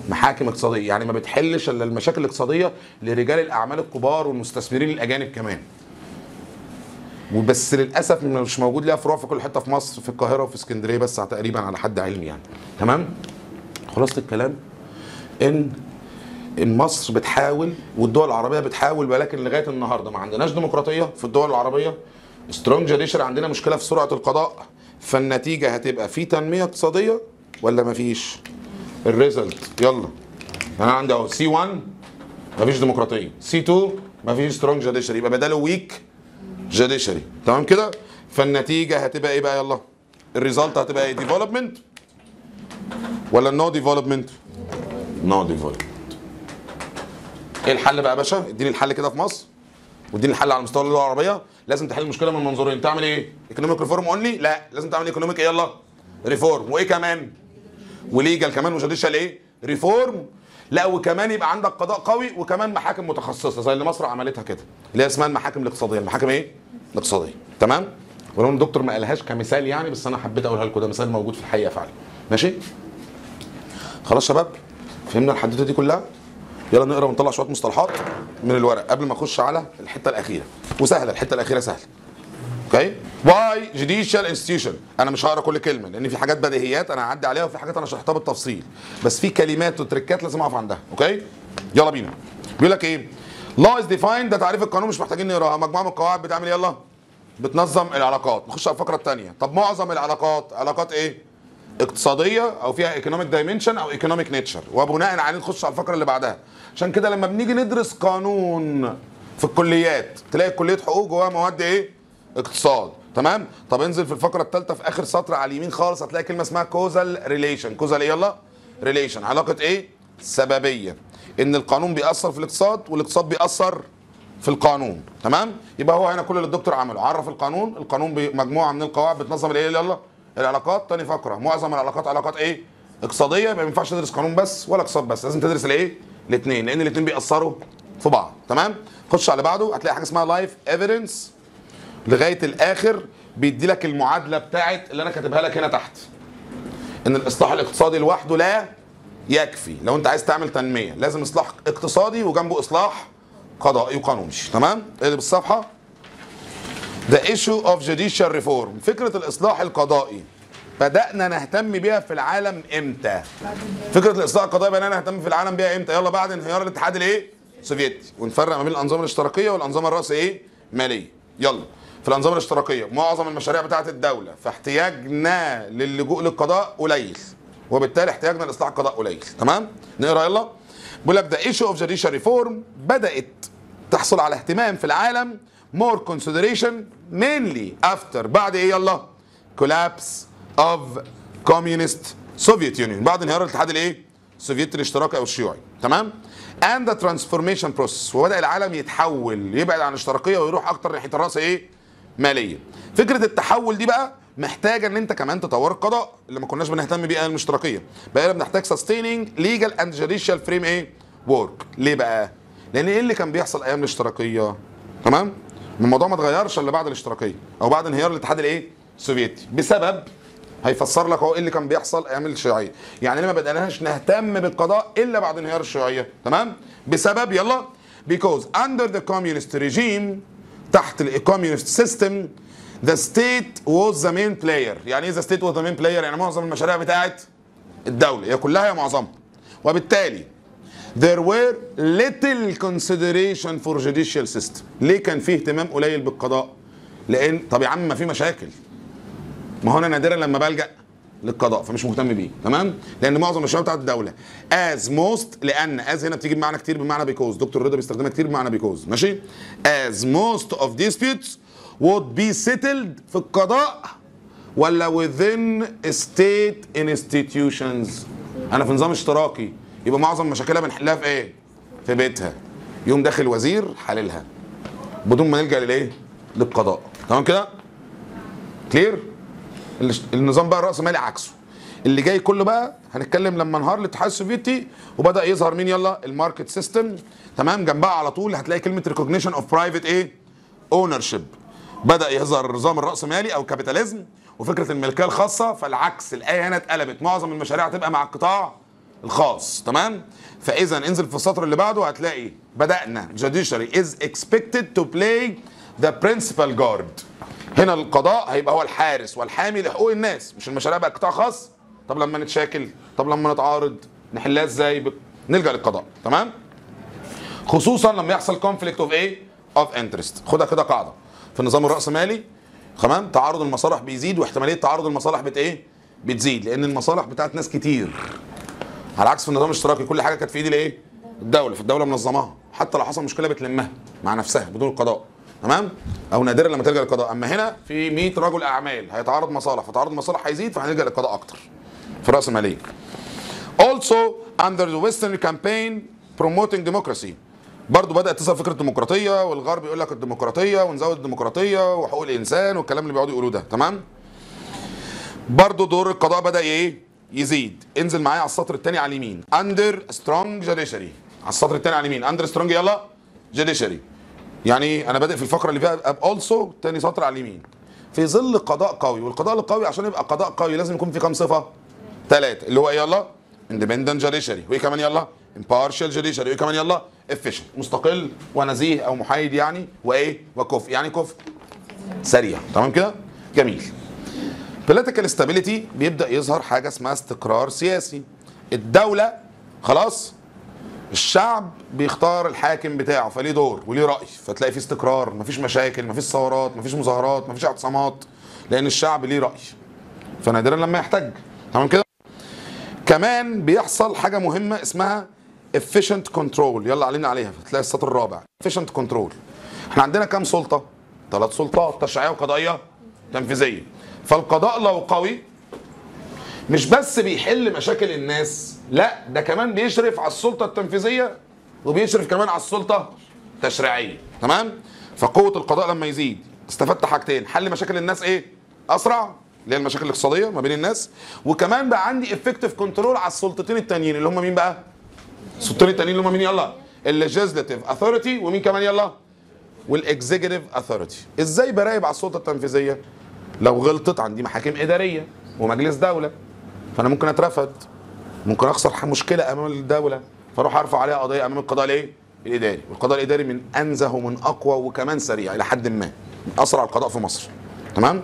محاكم اقتصادية. يعني ما بتحلش إلا المشاكل الاقتصادية لرجال الأعمال الكبار والمستثمرين الأجانب كمان. وبس للأسف مش موجود ليها فروع في كل حتة في مصر في القاهرة وفي اسكندرية بس تقريبا على حد علمي يعني. تمام؟ خلاصة الكلام. إن إن مصر بتحاول والدول العربية بتحاول ولكن لغاية النهارده ما عندناش ديمقراطية في الدول العربية. strong judiciary عندنا مشكلة في سرعة القضاء. فالنتيجة هتبقى في تنمية اقتصادية ولا ما فيش؟ ال result يلا. أنا عندي أهو. C 1 مفيش ديمقراطية. C 2 مفيش strong judiciary يبقى بداله weak judiciary تمام كده؟ فالنتيجة هتبقى إيه بقى؟ يلا. ال result هتبقى إيه؟ development ولا no development no development إيه الحل بقى يا باشا؟ إديني الحل كده في مصر. وإديني الحل على مستوى الدول العربية. لازم تحل المشكلة من منظورين. تعمل إيه؟ economic reform only لا. لازم تعمل economic إيه؟ يلا. reform وإيه كمان؟ و legal كمان. و judicial إيه؟ reform لا وكمان يبقى عندك قضاء قوي وكمان محاكم متخصصة زي اللي مصر عملتها كده اللي هي اسمها المحاكم الاقتصادية. المحاكم إيه؟ الاقتصادية. تمام؟ ولو الدكتور ما قالهاش كمثال يعني بس أنا حبيت أقولها لكم ده مثال موجود في الحقيقة فعلا. ماشي؟ خلاص شباب فهمنا الحدوته دي كلها؟ يلا نقرأ ونطلع شوية مصطلحات من الورق قبل ما أخش على الحتة الأخيرة. وسهلة الحتة الأخيرة سهلة. okay why judicial institution أنا مش هقرأ كل كلمة لأن في حاجات بديهيات أنا هعدي عليها وفي حاجات أنا شرحتها بالتفصيل. بس في كلمات و tricks لازم أقف عندها okay يلا بينا. بيقول لك إيه؟ Law is defined ده تعريف القانون مش محتاجين نقراها. مجموعة من القواعد بتعمل إيه؟ يلا. بتنظم العلاقات. نخش على الفقرة الثانية طب معظم العلاقات علاقات إيه؟ اقتصادية أو فيها economic dimension أو economic nature وبناء عليه نخش على الفقرة اللي بعدها. عشان كده لما بنيجي ندرس قانون في الكليات تلاقي كلية حقوق جواها مواد إيه؟ اقتصاد تمام؟ طب انزل في الفقرة الثالثه في آخر سطر على اليمين خالص هتلاقي كلمة اسمها causal relation causal إيه يلا؟ relation علاقة إيه؟ سببية. إن القانون بيأثر في الاقتصاد والاقتصاد بيأثر في القانون تمام؟ يبقى هو هنا كل اللي الدكتور عمله. عرف القانون القانون بمجموعه من القواعد بتنظم الايه يلا؟ العلاقات. تاني فقرة. معظم العلاقات علاقات إيه؟ اقتصادية. ما ينفعش تدرس قانون بس ولا اقتصاد بس. لازم تدرس الايه؟ الاثنين لأن الاثنين بيأثروا في بعض تمام؟ خش على بعده. هتلاقي حاجة اسمها live evidence لغاية الآخر بيدي لك المعادلة بتاعت اللي أنا كاتبها لك هنا تحت إن الإصلاح الاقتصادي لوحده لا يكفي لو أنت عايز تعمل تنمية لازم إصلاح اقتصادي وجنبه إصلاح قضائي وقانوني تمام اقلب الصفحة The issue of judicial reform فكرة الإصلاح القضائي بدأنا نهتم بيها في العالم إمتى؟ فكرة الإصلاح القضائي بدأنا نهتم في العالم بيها إمتى؟ يلا بعد انهيار الاتحاد الإيه؟ السوفيتي ونفرق ما بين الأنظمة الاشتراكية والأنظمة الرأس إيه؟ مالية يلا في الأنظمة الاشتراكية معظم المشاريع بتاعة الدولة فاحتياجنا للجوء للقضاء قليل وبالتالي احتياجنا لإصلاح القضاء قليل. تمام؟ نقرأ يلا. بيقول لك the issue of judicial reform بدأت تحصل على اهتمام في العالم more consideration mainly after بعد إيه يلا؟ collapse of communist Soviet Union. بعد انهيار الاتحاد الإيه؟ السوفيتي الاشتراكي أو الشيوعي. تمام؟ And the transformation process وبدأ العالم يتحول يبعد عن الاشتراكية ويروح أكتر ناحية الرأس إيه؟ مالية. فكرة التحول دي بقى محتاجة إن أنت كمان تطور القضاء اللي ما كناش بنهتم بيه أيام الاشتراكية. بقينا بنحتاج sustaining legal and judicial frame إيه work. ليه بقى؟ لأن إيه اللي كان بيحصل أيام الاشتراكية؟ تمام؟ الموضوع ما اتغيرش إلا بعد الاشتراكية أو بعد انهيار الاتحاد الإيه؟ السوفيتي. بسبب هيفسر لك هو إيه اللي كان بيحصل أيام الشيوعية. يعني ليه ما بدأناش نهتم بالقضاء إلا بعد انهيار الشيوعية؟ تمام؟ بسبب يلا because under the communist regime تحت ال communist system the state was the main player يعني إيه the state was the main player يعني معظم المشاريع بتاعت الدولة هي كلها يا معظمها وبالتالي there were little consideration for judicial system. ليه كان فيه اهتمام قليل بالقضاء؟ لأن طب يا عم ما في مشاكل. ما هو أنا نادرا لما بلجأ للقضاء فمش مهتم بيه تمام؟ لأن معظم المشاريع بتاعت الدولة as most لأن as هنا بتيجي بمعنى كتير بمعنى because دكتور رضا بيستخدمها كتير بمعنى because ماشي؟ as most of disputes would be settled في القضاء ولا within state institutions. أنا في نظام اشتراكي يبقى معظم مشاكلها بنحلها في إيه؟ في بيتها. يوم داخل وزير حللها. بدون ما نلجأ للإيه؟ للقضاء. تمام كده؟ clear النظام بقى الرأسمالي عكسه. اللي جاي كله بقى هنتكلم لما انهار الاتحاد السوفيتي وبدأ يظهر مين يلا؟ ال market system. تمام؟ جنبها على طول هتلاقي كلمة recognition of private إيه؟ ownership بدأ يظهر النظام الراسمالي أو capitalism وفكرة الملكية الخاصة فالعكس الآية هنا اتقلبت. معظم المشاريع هتبقى مع القطاع الخاص. تمام؟ فإذا انزل في السطر اللي بعده هتلاقي بدأنا. Judiciary is expected to play the principal guard. هنا القضاء هيبقى هو الحارس والحامي لحقوق الناس مش المشاريع بقى قطاع خاص؟ طب لما نتشاكل طب لما نتعارض نحلها إزاي. نلجأ للقضاء تمام؟ خصوصا لما يحصل conflict of إيه of interest خدها كده قاعدة. في النظام الرأسمالي تمام؟ تعارض المصالح بيزيد واحتمالية تعارض المصالح بت إيه؟ بتزيد لأن المصالح بتاعت ناس كتير. على عكس في النظام الاشتراكي كل حاجة كانت في إيد الإيه؟ الدولة في الدولة منظماها. حتى لو حصل مشكلة بتلمها مع نفسها بدون القضاء. تمام؟ أو نادرا لما تلجأ للقضاء. أما هنا في 100 رجل أعمال هيتعارض مصالح فتعارض مصالح هيزيد فهنلجأ للقضاء أكتر. في الرأسمالية also under the western campaign promoting democracy. برضه بدأت تظهر فكرة الديمقراطية والغرب يقول لك الديمقراطية ونزود الديمقراطية وحقوق الإنسان والكلام اللي بيقعدوا يقولوه ده. تمام؟ برضه دور القضاء بدأ إيه؟ يزيد. انزل معايا على السطر الثاني على اليمين. under strong judiciary على السطر الثاني على اليمين. under strong يلا. judiciary يعني أنا بادئ في الفقرة اللي فيها also تاني سطر على اليمين. في ظل قضاء قوي والقضاء القوي عشان يبقى قضاء قوي لازم يكون في كام صفة؟ ثلاثة اللي هو إيه يلا؟ independent judiciary وإيه كمان يلا؟ impartial judiciary وإيه كمان يلا؟ efficient مستقل ونزيه أو محايد يعني. وإيه؟ وكفء. يعني كفء. سريع. تمام كده؟ جميل. Political stability بيبدأ يظهر حاجة اسمها استقرار سياسي. الدولة خلاص الشعب بيختار الحاكم بتاعه فليه دور وليه رأي فتلاقي في استقرار مفيش مشاكل مفيش ثورات مفيش مظاهرات مفيش اعتصامات لأن الشعب ليه رأي. فنادرا لما يحتاج تمام كده؟ كمان بيحصل حاجة مهمة اسمها efficient control. يلا علينا عليها فتلاقي السطر الرابع. efficient control. إحنا عندنا كام سلطة؟ ثلاث سلطات تشريعية وقضائية تنفيذية. فالقضاء لو قوي مش بس بيحل مشاكل الناس لا ده كمان بيشرف على السلطة التنفيذية وبيشرف كمان على السلطة التشريعية. تمام؟ فقوة القضاء لما يزيد. استفدت حاجتين. حل مشاكل الناس إيه؟ أسرع اللي هي المشاكل الاقتصادية ما بين الناس. وكمان بقى عندي effective control على السلطتين التانيين اللي هم مين بقى؟ السلطتين التانيين اللي هم مين؟ يلا. ال legislative authority ومين كمان؟ يلا. وال executive authority إزاي براقب على السلطة التنفيذية؟ لو غلطت عندي محاكم إدارية ومجلس دولة. فأنا ممكن اترفد ممكن أخسر مشكلة أمام الدولة فأروح أرفع عليها قضية أمام القضاء الإيه؟ الإداري والقضاء الإداري من أنزه ومن أقوى وكمان سريع إلى حد ما أسرع القضاء في مصر تمام؟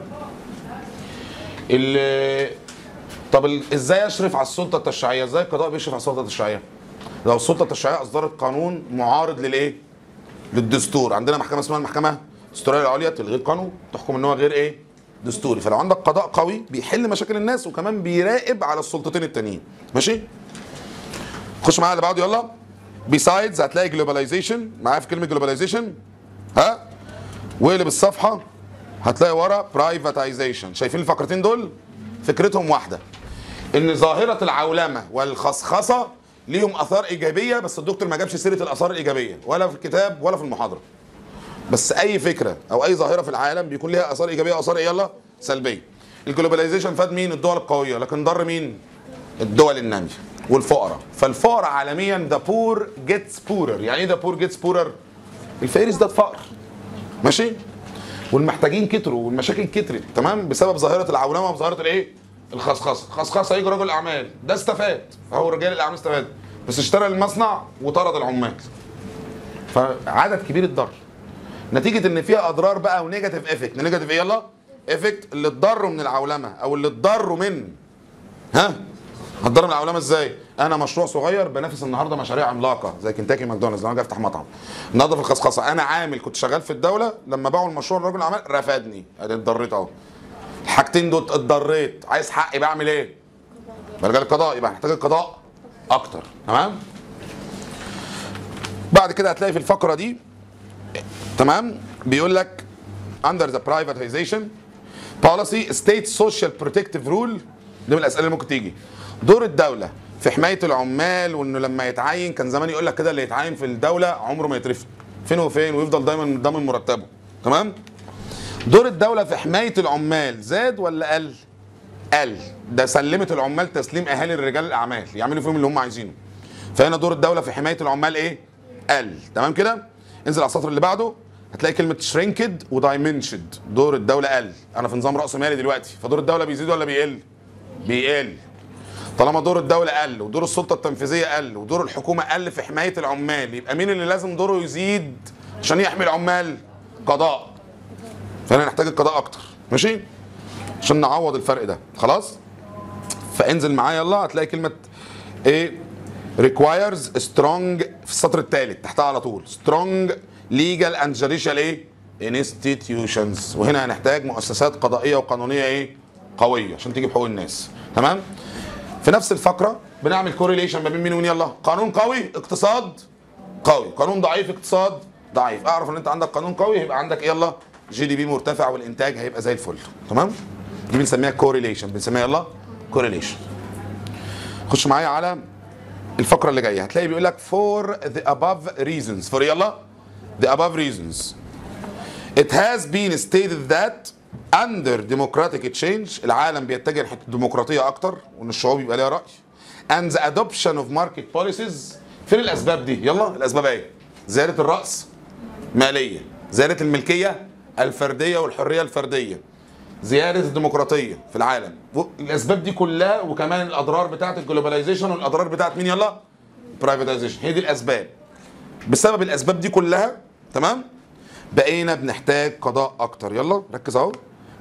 طب إزاي أشرف على السلطة التشريعية؟ إزاي القضاء بيشرف على السلطة التشريعية؟ لو السلطة التشريعية أصدرت قانون معارض للإيه؟ للدستور عندنا محكمة اسمها المحكمة الدستورية العليا تلغي القانون تحكم إن هو غير إيه؟ دستوري. فلو عندك قضاء قوي بيحل مشاكل الناس وكمان بيراقب على السلطتين التانيين. ماشي؟ خش معايا اللي بعده يلا. besides هتلاقي globalization معايا في كلمة globalization ها؟ واقلب الصفحة هتلاقي ورا privatization شايفين الفقرتين دول؟ فكرتهم واحدة. إن ظاهرة العولمة والخصخصة ليهم آثار إيجابية بس الدكتور ما جابش سيرة الآثار الإيجابية ولا في الكتاب ولا في المحاضرة. بس أي فكرة أو أي ظاهرة في العالم بيكون ليها آثار إيجابية واثار إيه؟ يلا. سلبية. ال globalization فاد مين؟ الدول القوية. لكن ضر مين؟ الدول الناميه والفقراء. فالفقراء عالميا the poor gets poorer يعني إيه the poor gets poorer الفقير ازداد فقر. ماشي؟ والمحتاجين كتروا والمشاكل كترت. تمام؟ بسبب ظاهرة العولمة وظاهرة الإيه؟ الخصخصة. الخصخصه يجي رجل أعمال. ده استفاد. فهو رجال الأعمال استفاد. بس اشترى المصنع وطرد العمال. فعدد كبير اتضر نتيجة إن فيها أضرار بقى و negative effect negative إيه؟ يلا. effect اللي اتضروا من العولمة أو اللي اتضروا من ها؟ هتضر من العولمة إزاي؟ أنا مشروع صغير بنافس النهارده مشاريع عملاقة زي كنتاكي ماكدونالدز لو أنا جاي أفتح مطعم. النهارده في الخصخصة أنا عامل كنت شغال في الدولة لما باعوا المشروع للراجل الأعمال رفدني. أدي اتضريت أهو. الحاجتين دول اتضريت. عايز حقي بعمل إيه؟ بلجأ للقضاء. يبقى هنحتاج القضاء أكتر. تمام؟ بعد كده هتلاقي في الفقرة دي تمام؟ بيقول لك under the privatization policy state social protective rule. دي من الأسئلة اللي ممكن تيجي. دور الدولة. في حماية العمال وإنه لما يتعين كان زمان يقول لك كده اللي يتعين في الدولة عمره ما يترفد فين وفين؟ ويفضل دايما ضامن مرتبه. تمام؟ دور الدولة في حماية العمال. زاد ولا قل؟ قل. ده سلمت العمال تسليم أهالي رجال الأعمال. يعملوا فيهم اللي هم عايزينه. فهنا دور الدولة في حماية العمال إيه؟ قل. تمام كده؟ انزل على السطر اللي بعده. هتلاقي كلمة شرينكد ودايمنشد دور الدولة قل. أنا في نظام رأس مالي دلوقتي. فدور الدولة بيزيد ولا بيقل؟ بيقل. طالما دور الدولة قل ودور السلطة التنفيذية قل ودور الحكومة قل في حماية العمال يبقى مين اللي لازم دوره يزيد عشان يحمي العمال؟ قضاء. فهنا نحتاج القضاء أكتر. ماشي؟ عشان نعوض الفرق ده. خلاص؟ فانزل معايا يلا. هتلاقي كلمة إيه؟ requires strong في السطر الثالث تحتها على طول. strong legal and judicial إيه؟ institutions. وهنا هنحتاج مؤسسات قضائية وقانونية إيه؟ قوية عشان تيجي بحقوق الناس. تمام؟ في نفس الفقرة بنعمل correlation ما بين مين ومين. يلا. قانون قوي اقتصاد قوي. قانون ضعيف اقتصاد ضعيف. اعرف إن أنت عندك قانون قوي يبقى عندك يلا GDP مرتفع والإنتاج هيبقى زي الفل. تمام؟ دي بنسميها correlation بنسميها يلا correlation خش معايا على الفقرة اللي جاية. هتلاقي بيقول لك for the above reasons. for يلا. The above reasons It has been stated that under democratic change العالم بيتجه ناحيه الديمقراطيه أكتر وإن الشعوب يبقى ليها رأي and the adoption of market policies فين الأسباب دي؟ يلا الأسباب إيه؟ زيادة الرأس مالية زيادة الملكية الفردية والحرية الفردية زيادة الديمقراطية في العالم الاسباب دي كلها وكمان الأضرار بتاعه ال globalization والأضرار بتاعه مين يلا؟ privatization هي دي الأسباب بسبب الأسباب دي كلها تمام؟ بقينا بنحتاج قضاء أكتر. يلا ركز أهو.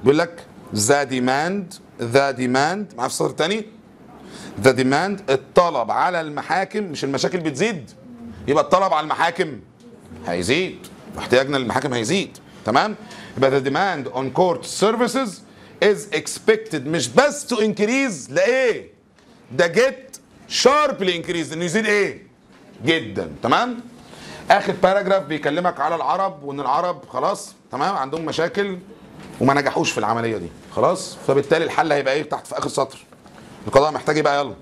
بيقول لك the demand the demand معاه في السطر الثاني the demand الطلب على المحاكم. مش المشاكل بتزيد. يبقى الطلب على المحاكم هيزيد. واحتياجنا للمحاكم هيزيد. تمام؟ يبقى the demand on court services is expected مش بس to increase لا إيه ده get sharply increase إنه يزيد إيه؟ جدا. تمام؟ آخر paragraph بيكلمك على العرب وإن العرب خلاص تمام؟ عندهم مشاكل وما نجحوش في العملية دي. خلاص؟ فبالتالي الحل هيبقى إيه؟ تحت في آخر سطر. القضاء محتاج إيه بقى يلا.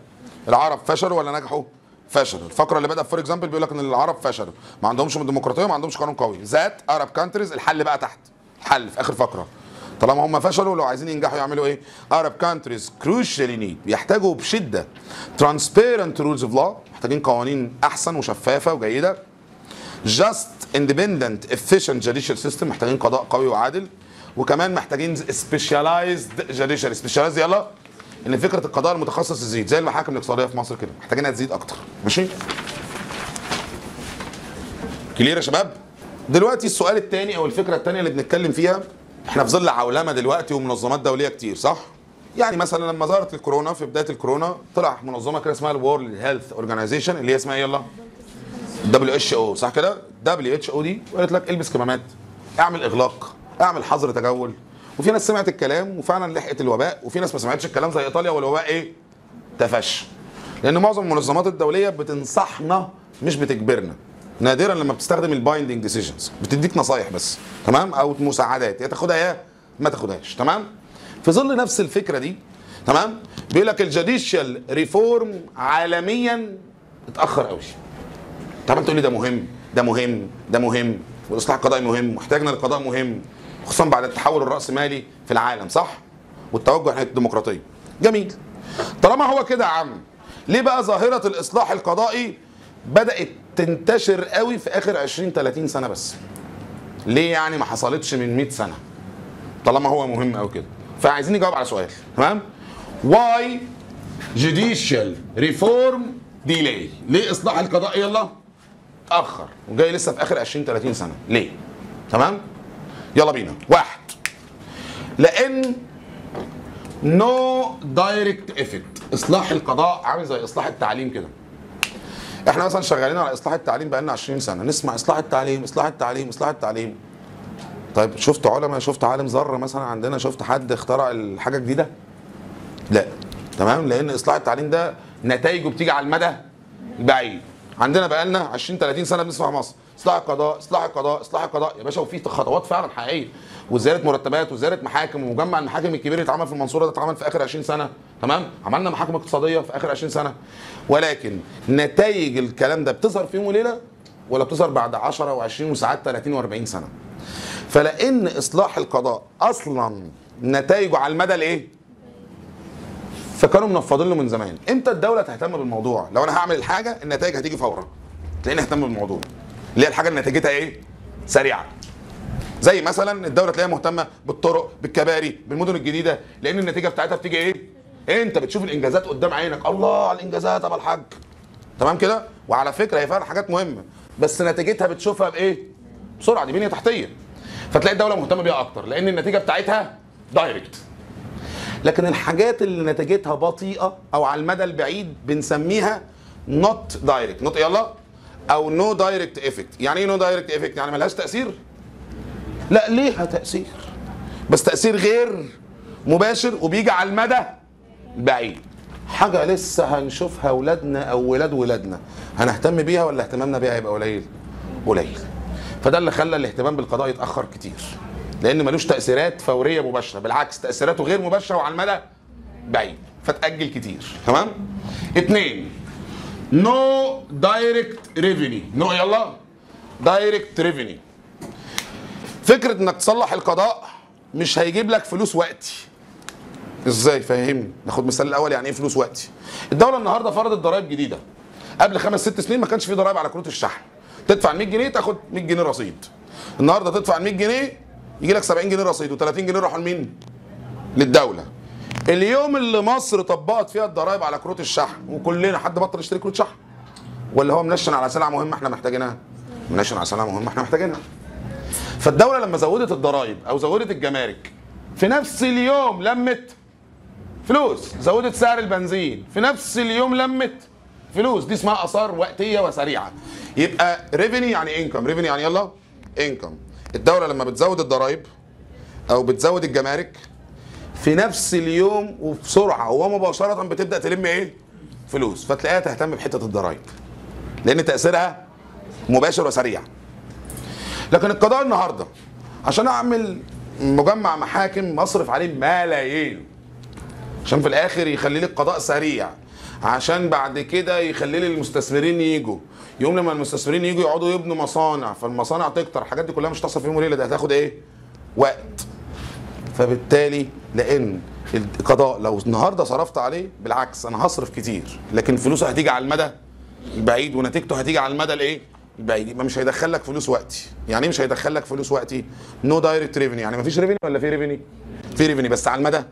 العرب فشلوا ولا نجحوا؟ فشلوا. الفقرة اللي بدأ for example بيقول لك إن العرب فشلوا. ما عندهمش ديمقراطيه وما عندهمش قانون قوي. that Arab countries الحل بقى تحت. الحل في آخر فقرة. طالما هم فشلوا لو عايزين ينجحوا يعملوا إيه؟ Arab countries crucially need بيحتاجوا بشدة transparent rules of law محتاجين قوانين أحسن وشفافة وجيدة. Just independent efficient judicial system. محتاجين قضاء قوي وعادل. وكمان محتاجين specialized judicial specialized يلا. إن فكرة القضاء المتخصص تزيد. زي المحاكم الاقتصادية في مصر كده. محتاجينها تزيد أكتر. ماشي؟ clear يا شباب؟ دلوقتي السؤال الثاني أو الفكرة الثانية اللي بنتكلم فيها إحنا في ظل عولمة دلوقتي ومنظمات دولية كتير صح؟ يعني مثلا لما ظهرت الكورونا في بداية الكورونا طلع منظمة كده اسمها ال World Health Organization اللي هي اسمها يلا؟ WHO صح كده؟ WHO دي وقالت لك إلبس كمامات اعمل إغلاق اعمل حظر تجول. وفي ناس سمعت الكلام وفعلا لحقت الوباء وفي ناس ما سمعتش الكلام زي إيطاليا والوباء إيه؟ تفشى لأن معظم المنظمات الدولية بتنصحنا مش بتجبرنا. نادرا لما بتستخدم ال binding decisions بتديك نصايح بس تمام؟ أو مساعدات يا تاخدها يا ما تاخدهاش تمام؟ في ظل نفس الفكرة دي تمام؟ بيقول لك ال judicial reform عالميا اتأخر قوي طب تقول لي ده مهم ده مهم ده مهم والاصلاح القضائي مهم واحتياجنا للقضاء مهم خصوصا بعد التحول الرأسمالي في العالم صح؟ والتوجه ناحية الديمقراطية. جميل. طالما هو كده يا عم ليه بقى ظاهرة الإصلاح القضائي بدأت تنتشر قوي في آخر 20 30 سنة بس؟ ليه يعني ما حصلتش من 100 سنة؟ طالما هو مهم قوي كده. فعايزين نجاوب على سؤال تمام؟ why judicial reform delay ليه إصلاح القضاء؟ يلا. اتاخر وجاي لسه في آخر 20 30 سنة. ليه؟ تمام؟ يلا بينا. واحد. لأن no direct effect إصلاح القضاء عامل زي إصلاح التعليم كده. إحنا مثلا شغالين على إصلاح التعليم بقالنا 20 سنة. نسمع إصلاح التعليم إصلاح التعليم إصلاح التعليم. طيب شفت علماء شفت عالم ذرة مثلا عندنا؟ شفت حد اخترع الحاجة جديدة؟ لا. تمام؟ لأن إصلاح التعليم ده نتائجه بتيجي على المدى البعيد عندنا بقالنا 20 30 سنة بنسمع مصر. إصلاح القضاء إصلاح القضاء إصلاح القضاء. يا باشا وفي خطوات فعلا حقيقية. وزيادة مرتبات وزيادة محاكم ومجمع المحاكم الكبير اللي اتعمل في المنصورة ده اتعمل في آخر 20 سنة. تمام؟ عملنا محاكم اقتصادية في آخر 20 سنة. ولكن نتائج الكلام ده بتظهر في يوم وليلة ولا بتظهر بعد 10 و20 وساعات 30 و40 سنة؟ فلأن إصلاح القضاء أصلا نتائجه على المدى الإيه؟ فكانوا منفضين له من زمان. إمتى الدولة تهتم بالموضوع؟ لو أنا هعمل الحاجة النتائج هتيجي فورا. تلاقيني اهتم بالموضوع. اللي هي الحاجة اللي نتيجتها إيه؟ سريعة. زي مثلا الدولة تلاقيها مهتمة بالطرق بالكباري بالمدن الجديدة لأن النتيجة بتاعتها بتيجي إيه؟ أنت بتشوف الإنجازات قدام عينك. الله على الانجازات أبو الحاج. تمام كده؟ وعلى فكرة هي فعلا حاجات مهمة. بس نتيجتها بتشوفها بإيه؟ بسرعة. دي بنية تحتية. فتلاقي الدولة مهتمة بيها أكتر لأن النتيجة بتاعتها direct لكن الحاجات اللي نتيجتها بطيئة أو على المدى البعيد بنسميها not direct not يلا. أو no direct effect يعني إيه no direct effect يعني ملهاش تأثير؟ لا ليها تأثير. بس تأثير غير مباشر وبيجي على المدى البعيد. حاجة لسه هنشوفها أولادنا أو ولاد ولادنا. هنهتم بيها ولا اهتمامنا بيها هيبقى قليل؟ قليل. فده اللي خلى الاهتمام بالقضاء يتأخر كتير. لأن ملوش تأثيرات فورية مباشرة بالعكس تأثيراته غير مباشرة وعلى المدى بعيد فتأجل كتير تمام؟ اتنين no direct revenue no يلا direct revenue فكرة إنك تصلح القضاء مش هيجيب لك فلوس وقتي. إزاي؟ فهمني ناخد مثال الأول يعني إيه فلوس وقتي؟ الدولة النهارده فرضت ضرائب جديدة. قبل خمس ست سنين ما كانش في ضرائب على كروت الشحن. تدفع 100 جنيه تاخد 100 جنيه رصيد. النهارده تدفع 100 جنيه يجي لك 70 جنيه رصيد و30 جنيه راحوا لمين؟ للدولة. اليوم اللي مصر طبقت فيها الضرائب على كروت الشحن وكلنا حد بطل يشتري كروت شحن؟ ولا هو منشن على سلعة مهمة إحنا محتاجينها؟ منشن على سلعة مهمة إحنا محتاجينها. فالدولة لما زودت الضرائب أو زودت الجمارك في نفس اليوم لمت فلوس. زودت سعر البنزين في نفس اليوم لمت فلوس. دي اسمها آثار وقتية وسريعة. يبقى ريفيني يعني انكم ريفيني يعني يلا انكم الدولة لما بتزود الضرائب أو بتزود الجمارك في نفس اليوم وبسرعة ومباشرة بتبدأ تلم إيه؟ فلوس. فتلاقيها تهتم بحتة الضرائب. لأن تأثيرها مباشر وسريع. لكن القضاء النهارده عشان أعمل مجمع محاكم مصرف عليه ملايين عشان في الآخر يخلي لي القضاء سريع عشان بعد كده يخلي لي المستثمرين يجوا يوم لما المستثمرين يجوا يقعدوا يبنوا مصانع فالمصانع تكتر الحاجات دي كلها مش تحصل في يوم وليله ده هتاخد إيه؟ وقت. فبالتالي لأن القضاء لو النهارده صرفت عليه بالعكس أنا هصرف كتير لكن فلوسه هتيجي على المدى البعيد ونتيجته هتيجي على المدى الإيه؟ البعيد. يبقى مش هيدخل لك فلوس وقتي. يعني إيه مش هيدخل لك فلوس وقتي؟ no direct revenue يعني مفيش revenue ولا في revenue في revenue بس على المدى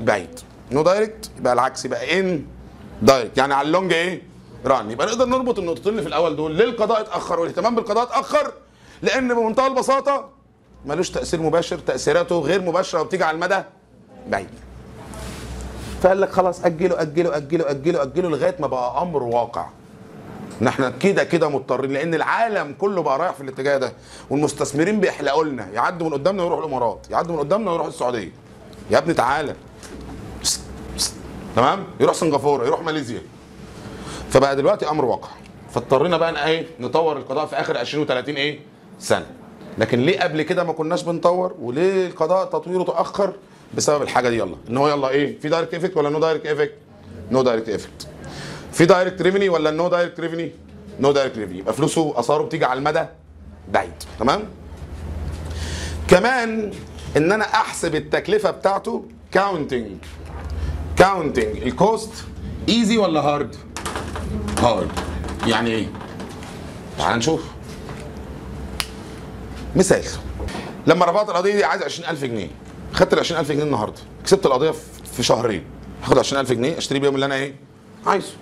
البعيد. no direct يبقى العكس يبقى indirect يعني على ال long إيه؟ run يبقى نقدر نربط النقطتين اللي في الأول دول. ليه القضاء اتأخر والاهتمام بالقضاء اتأخر؟ لأن بمنتهى البساطة ملوش تأثير مباشر تأثيراته غير مباشرة وبتيجي على المدى بعيد. فقال لك خلاص أجله أجله أجله أجله أجله لغاية ما بقى أمر واقع. ان إحنا كده كده مضطرين لأن العالم كله بقى رايح في الاتجاه ده. والمستثمرين بيحلقوا لنا. يعدوا من قدامنا ويروحوا الإمارات. يعدوا من قدامنا ويروحوا السعودية. يا ابني تعالى. تمام؟ يروح سنغافورة يروح ماليزيا. فبقى دلوقتي أمر واقع. فاضطرينا بقى إيه نطور القضاء في آخر 20 و30 إيه سنة. لكن ليه قبل كده ما كناش بنطور؟ وليه القضاء تطويره تأخر؟ بسبب الحاجة دي يلا. إن هو يلا إيه في direct effect ولا no direct effect no direct effect في direct revenue ولا no direct revenue no direct revenue يبقى فلوسه أثاره بتيجي على المدى بعيد. تمام؟ كمان إن أنا أحسب التكلفة بتاعته counting counting ال cost easy ولا hard هارد يعني إيه؟ تعال نشوف. مثال. لما رفعت القضية دي عايز 20000 جنيه. خدت ال 20000 جنيه النهارده. كسبت القضية في- في شهرين. هاخد 20000 جنيه أشتري بيهم اللي أنا إيه؟ عايزه.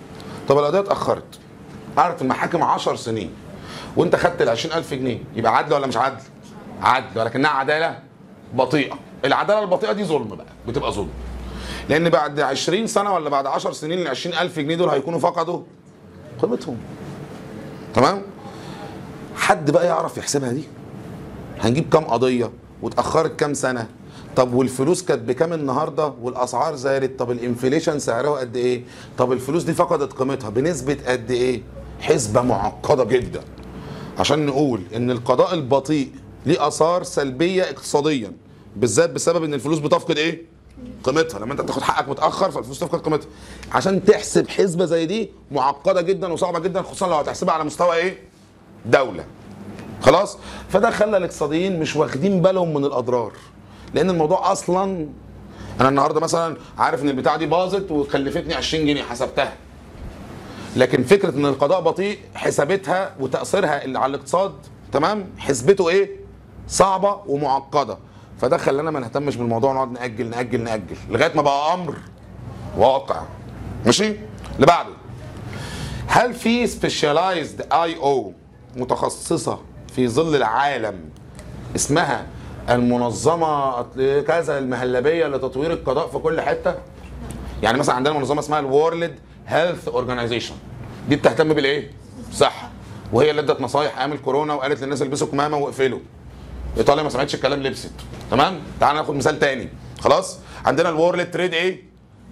طب القضية اتأخرت. قعدت المحاكم 10 سنين. وأنت خدت ال 20000 جنيه. يبقى عدل ولا مش عدل؟ عدل. ولكنها عدالة بطيئة. العدالة البطيئة دي ظلم بقى. بتبقى ظلم. لأن بعد 20 سنة ولا بعد 10 سنين ال 20000 جنيه دول هيكونوا فقدوا قيمتهم. تمام؟ حد بقى يعرف يحسبها دي؟ هنجيب كام قضية؟ واتاخرت كام سنة؟ طب والفلوس كانت بكام النهارده؟ والأسعار زادت؟ طب الإنفليشن سعرها قد إيه؟ طب الفلوس دي فقدت قيمتها بنسبة قد إيه؟ حسبة معقدة جدا. عشان نقول إن القضاء البطيء ليه آثار سلبية اقتصاديا بالذات بسبب إن الفلوس بتفقد إيه؟ قيمتها. لما انت بتاخد حقك متأخر فالفلوس تفقد قيمتها. عشان تحسب حسبة زي دي معقدة جدا وصعبة جدا خصوصا لو هتحسبها على مستوى إيه؟ دولة. خلاص؟ فده خلى الاقتصاديين مش واخدين بالهم من الأضرار. لأن الموضوع أصلا أنا النهارده مثلا عارف إن البتاعة دي باظت وكلفتني 20 جنيه حسبتها. لكن فكرة إن القضاء بطيء حسابتها وتأثيرها اللي على الاقتصاد تمام؟ حسبته إيه؟ صعبة ومعقدة. فده خلانا ما نهتمش بالموضوع ونقعد نأجل نأجل نأجل لغاية ما بقى أمر واقع. ماشي؟ اللي بعده. هل في specialized IO متخصصة في ظل العالم اسمها المنظمة كذا المهلبية لتطوير القضاء في كل حتة؟ يعني مثلا عندنا منظمة اسمها ال World Health Organization. دي بتهتم بالإيه؟ صح وهي اللي ادت نصايح أيام الكورونا وقالت للناس البسوا كمامة واقفلوا ايطاليا ما سمعتش الكلام لبست. تمام؟ تعال ناخد مثال تاني. خلاص؟ عندنا ال World Trade إيه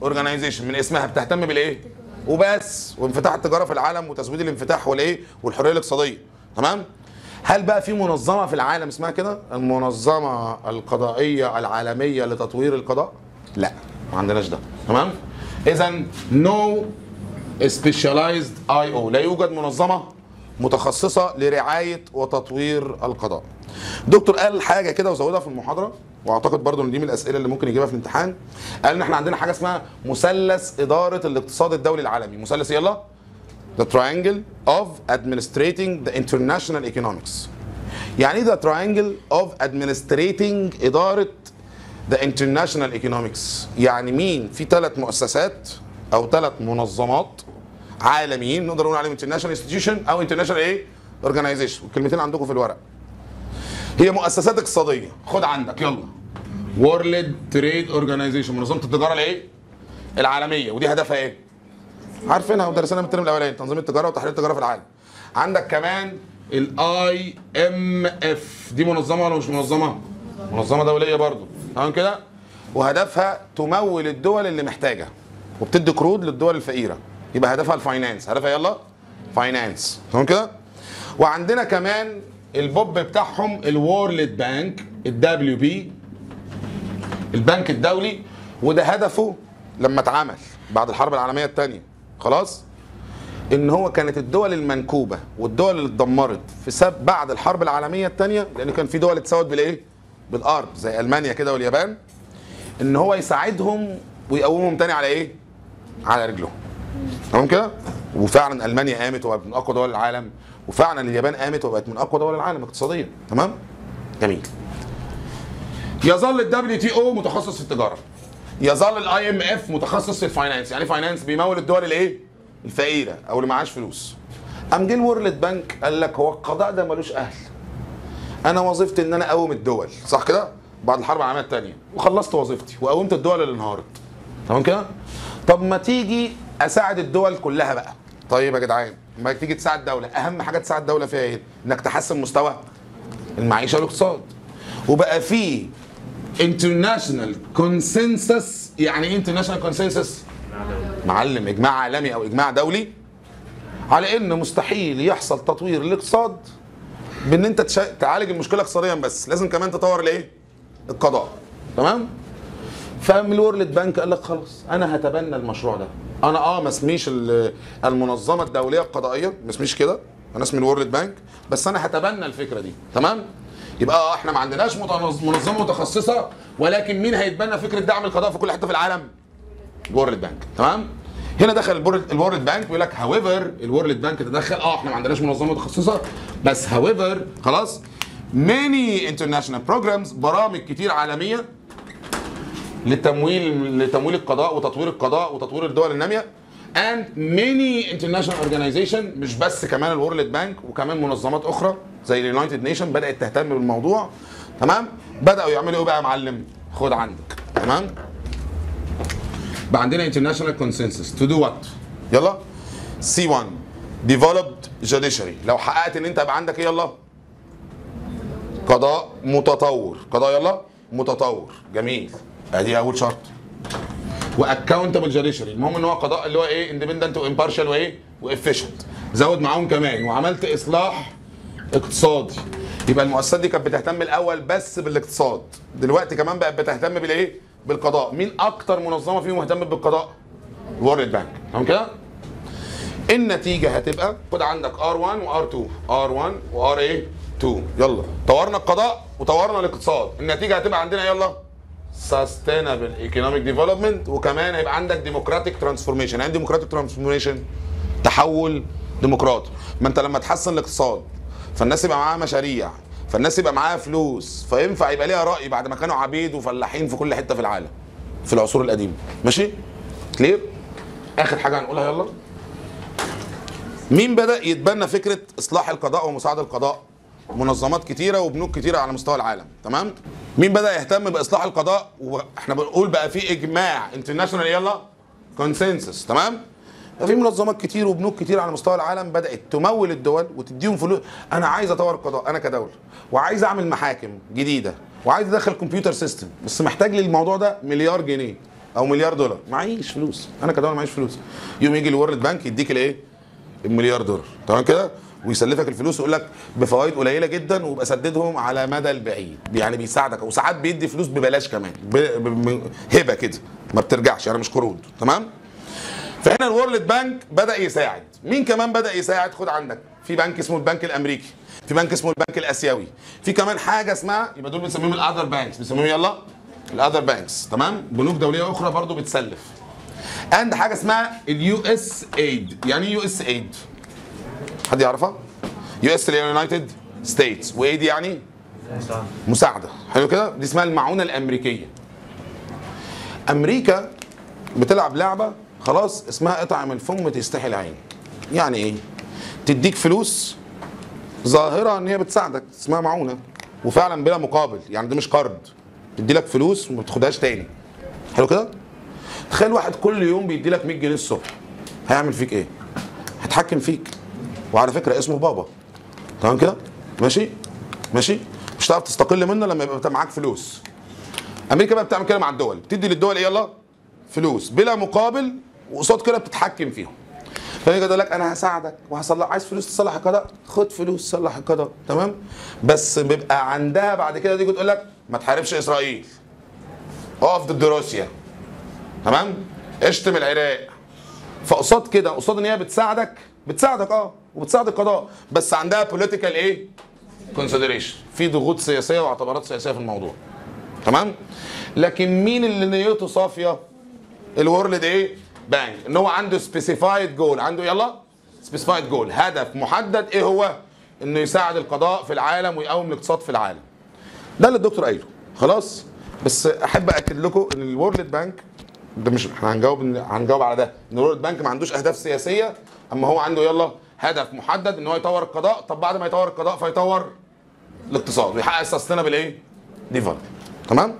Organization من اسمها بتهتم بالإيه؟ وبس. وانفتاح التجارة في العالم وتزويد الانفتاح والإيه؟ والحرية الاقتصادية. تمام؟ هل بقى في منظمة في العالم اسمها كده؟ المنظمة القضائية العالمية لتطوير القضاء؟ لا ما عندناش ده. تمام؟ اذا no specialized IO لا يوجد منظمة متخصصة لرعاية وتطوير القضاء. دكتور قال حاجة كده وزودها في المحاضرة وأعتقد برضو إن دي من الأسئلة اللي ممكن يجيبها في الامتحان. قال إن إحنا عندنا حاجة اسمها مثلث إدارة الاقتصاد الدولي العالمي. مثلث يلا؟ The triangle of administrating the international economics. يعني إيه the triangle of administrating إدارة the international economics يعني مين؟ في ثلاث مؤسسات أو ثلاث منظمات عالميين نقدر نقول عليهم international institution أو international إيه؟ organization. والكلمتين عندكم في الورق. هي مؤسسات اقتصادية. خد عندك. يلا. World Trade Organization منظمة التجارة الإيه؟ العالمية. ودي هدفها إيه؟ عارفينها. ودرسناها من الترم الأولاني. تنظيم التجارة وتحرير التجارة في العالم. عندك كمان ال IMF دي منظمة ولا مش منظمة؟ منظمة دولية برضو. تمام كده؟ وهدفها تمول الدول اللي محتاجة. وبتدي قروض للدول الفقيرة. يبقى هدفها ال finance. هدفها يلا finance. تمام كده؟ وعندنا كمان البوب بتاعهم ال World Bank ال WB البنك الدولي وده هدفه لما اتعمل بعد الحرب العالمية الثانية خلاص؟ إن هو كانت الدول المنكوبة والدول اللي اتدمرت في سب بعد الحرب العالمية الثانية لأن كان في دول اتساوت بالإيه؟ بالأرض زي ألمانيا كده واليابان إن هو يساعدهم ويقومهم تاني على إيه؟ على رجلهم. تمام كده؟ وفعلا ألمانيا قامت وبقت من أقوى دول العالم وفعلا اليابان قامت وبقت من أقوى دول العالم اقتصاديا تمام؟ جميل. يظل ال WTO متخصص في التجارة. يظل ال IMF متخصص في ال finance يعني finance بيمول الدول الإيه؟ الفقيرة أو اللي معاش فلوس. قام جه ال World Bank قال لك هو القضاء ده ملوش أهل. أنا وظيفتي إن أنا أقوم الدول صح كده؟ بعد الحرب العالمية الثانية وخلصت وظيفتي وقومت الدول اللي انهارت. تمام كده؟ طب ما تيجي أساعد الدول كلها بقى. طيب يا جدعان ما تيجي تساعد دولة. أهم حاجة تساعد دولة فيها إيه؟ إنك تحسن مستوى المعيشة والاقتصاد. وبقى في international consensus يعني إيه international consensus معلم إجماع عالمي أو إجماع دولي على إن مستحيل يحصل تطوير الاقتصاد بإن أنت. تعالج المشكلة اقتصاديا بس. لازم كمان تطور الإيه؟ القضاء. تمام؟ فمن الورلد بانك قال لك خلاص أنا هتبنى المشروع ده. أنا آه ما اسميش ال- المنظمة الدولية القضائية ما اسميش كده. أنا اسمي الورلد بانك بس أنا هتبنى الفكرة دي. تمام؟ يبقى آه إحنا ما عندناش منظمة متخصصة ولكن مين هيتبنى فكرة دعم القضاء في كل حتة في العالم؟ ال World Bank تمام؟ هنا دخل الورلد بانك بيقول لك however ال World Bank تدخل آه إحنا ما عندناش منظمة متخصصة بس however خلاص. Many international programs برامج كتير عالمية لتمويل لتمويل القضاء وتطوير القضاء وتطوير الدول النامية. And many international organization مش بس كمان ال World Bank وكمان منظمات أخرى زي ال United Nation بدأت تهتم بالموضوع. تمام؟ بدأوا يعملوا إيه بقى يا معلم؟ خد عندك. تمام؟ بقى عندنا international consensus. To do what يلا. C1 developed judiciary. لو حققت إن أنت يبقى عندك إيه؟ يلا. قضاء متطور. قضاء يلا. متطور. جميل. ادي اول شرط. و accountable judiciary المهم إن هو قضاء اللي هو إيه؟ independent و impartial وايه و efficient زود معاهم كمان. وعملت إصلاح اقتصادي. يبقى المؤسسات دي كانت بتهتم الأول بس بالاقتصاد. دلوقتي كمان بقت بتهتم بالإيه؟ بالقضاء. مين أكتر منظمة فيهم مهتمة بالقضاء؟ الورلد بانك تمام كده؟ النتيجة هتبقى خد عندك R1 وR2 R1 وR إيه 2 يلا. طورنا القضاء وطورنا الاقتصاد. النتيجة هتبقى عندنا يلا. Sustainable economic development وكمان هيبقى عندك democratic transformation. يعني democratic transformation تحول ديمقراطي. ما أنت لما تحسن الاقتصاد فالناس يبقى معاها مشاريع فالناس يبقى معاها فلوس فينفع يبقى ليها رأي بعد ما كانوا عبيد وفلاحين في كل حتة في العالم في العصور القديمة. ماشي؟ clear آخر حاجة هنقولها يلا. مين بدأ يتبنى فكرة إصلاح القضاء ومساعدة القضاء؟ منظمات كتيرة وبنوك كتيرة على مستوى العالم تمام؟ مين بدأ يهتم بإصلاح القضاء؟ وإحنا بنقول بقى في إجماع international يلا consensus تمام؟ في منظمات كتير وبنوك كتير على مستوى العالم بدأت تمول الدول وتديهم فلوس أنا عايز أطور القضاء أنا كدولة وعايز أعمل محاكم جديدة وعايز أدخل computer system بس محتاج للموضوع ده مليار جنيه أو مليار دولار. معيش فلوس أنا كدولة معيش فلوس. يوم يجي ال World Bank يديك الإيه؟ المليار دولار تمام كده؟ ويسلفك الفلوس ويقول لك بفوائد قليلة جدا ويبقى سددهم على مدى البعيد. يعني بيساعدك. وساعات بيدي فلوس ببلاش كمان. هبة كده. ما بترجعش. يعني مش قروض. تمام؟ فهنا ال World Bank بدأ يساعد. مين كمان بدأ يساعد؟ خد عندك. في بنك اسمه البنك الأمريكي. في بنك اسمه البنك الآسيوي. في كمان حاجة اسمها يبقى دول بنسميهم ال other banks بنسميهم يلا ال other banks تمام؟ بنوك دولية أخرى برضو بتسلف. and حاجة اسمها ال USAID يعني إيه USAID حد يعرفها؟ US ال United States و aid يعني؟ مساعدة. حلو كده؟ دي اسمها المعونة الأمريكية. أمريكا بتلعب لعبة خلاص اسمها اطعم الفم تستحي العين. يعني إيه؟ تديك فلوس ظاهرة إن هي بتساعدك. اسمها معونة. وفعلا بلا مقابل. يعني ده مش قرض. تدي لك فلوس وما بتاخدهاش تاني. حلو كده؟ تخيل واحد كل يوم بيدي لك 100 جنيه الصبح. هيعمل فيك إيه؟ هيتحكم فيك. وعلى فكرة اسمه بابا. تمام كده؟ ماشي؟ ماشي؟ مش هتعرف تستقل منه لما يبقى معاك فلوس. أمريكا بقى بتعمل كده مع الدول. بتدي للدول إيه؟ يلا فلوس. بلا مقابل وقصاد كده بتتحكم فيهم. فيجي يقول لك أنا هساعدك وهصلح. عايز فلوس تصلح القضاء؟ خد فلوس صلح القضاء. تمام؟ بس بيبقى عندها بعد كده تيجي تقول لك ما تحاربش إسرائيل. أقف ضد روسيا. تمام؟ اشتم العراق. فقصاد كده قصاد إن هي بتساعدك بتساعدك آه وبتساعد القضاء. بس عندها political إيه؟ consideration في ضغوط سياسية واعتبارات سياسية في الموضوع. تمام؟ لكن مين اللي نيته صافية؟ ال World إيه؟ بانك. إن هو عنده specified goal عنده يلا؟ specified goal هدف محدد إيه هو؟ إنه يساعد القضاء في العالم ويقوم الاقتصاد في العالم. ده اللي الدكتور قايله. خلاص؟ بس أحب اكد لكم إن ال World Bank ده مش إحنا هنجاوب هنجاوب على ده. إن ال World Bank ما عندوش أهداف سياسية أما هو عنده يلا هدف محدد إن هو يطور القضاء طب بعد ما يطور القضاء فيطور الاقتصاد ويحقق ال sustainable إيه development تمام؟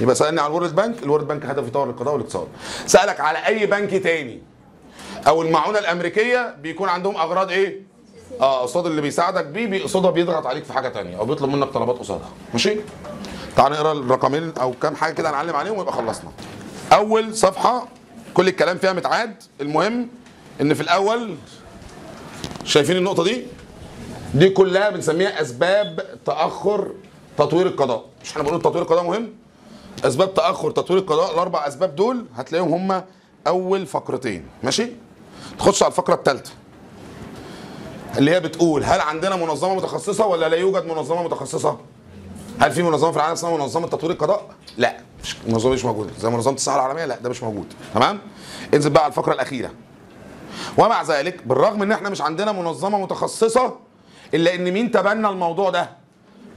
يبقى سألني على ال World Bank ال World Bank هدف يطور القضاء والاقتصاد. سألك على أي بنك تاني؟ أو المعونة الأمريكية بيكون عندهم أغراض إيه؟ آه قصاد اللي بيساعدك بيه بيقصدها بيضغط عليك في حاجة تانية أو بيطلب منك طلبات قصادها. ماشي؟ تعال نقرأ الرقمين أو كام حاجة كده نعلم عليهم ويبقى خلصنا. أول صفحة كل الكلام فيها متعاد المهم إن في الأول شايفين النقطة دي؟ دي كلها بنسميها أسباب تأخر تطوير القضاء. مش إحنا بنقول تطوير القضاء مهم. أسباب تأخر تطوير القضاء الأربع أسباب دول هتلاقيهم هم أول فقرتين. ماشي؟ تخش على الفقرة الثالثة. اللي هي بتقول هل عندنا منظمة متخصصة ولا لا يوجد منظمة متخصصة؟ هل في منظمة في العالم اسمها منظمة تطوير القضاء؟ لا. مش منظمه مش موجودة. زي منظمة الصحة العالمية؟ لا ده مش موجود. تمام؟ انزل بقى على الفقرة الأخيرة. ومع ذلك بالرغم إن إحنا مش عندنا منظمة متخصصة إلا إن مين تبنى الموضوع ده؟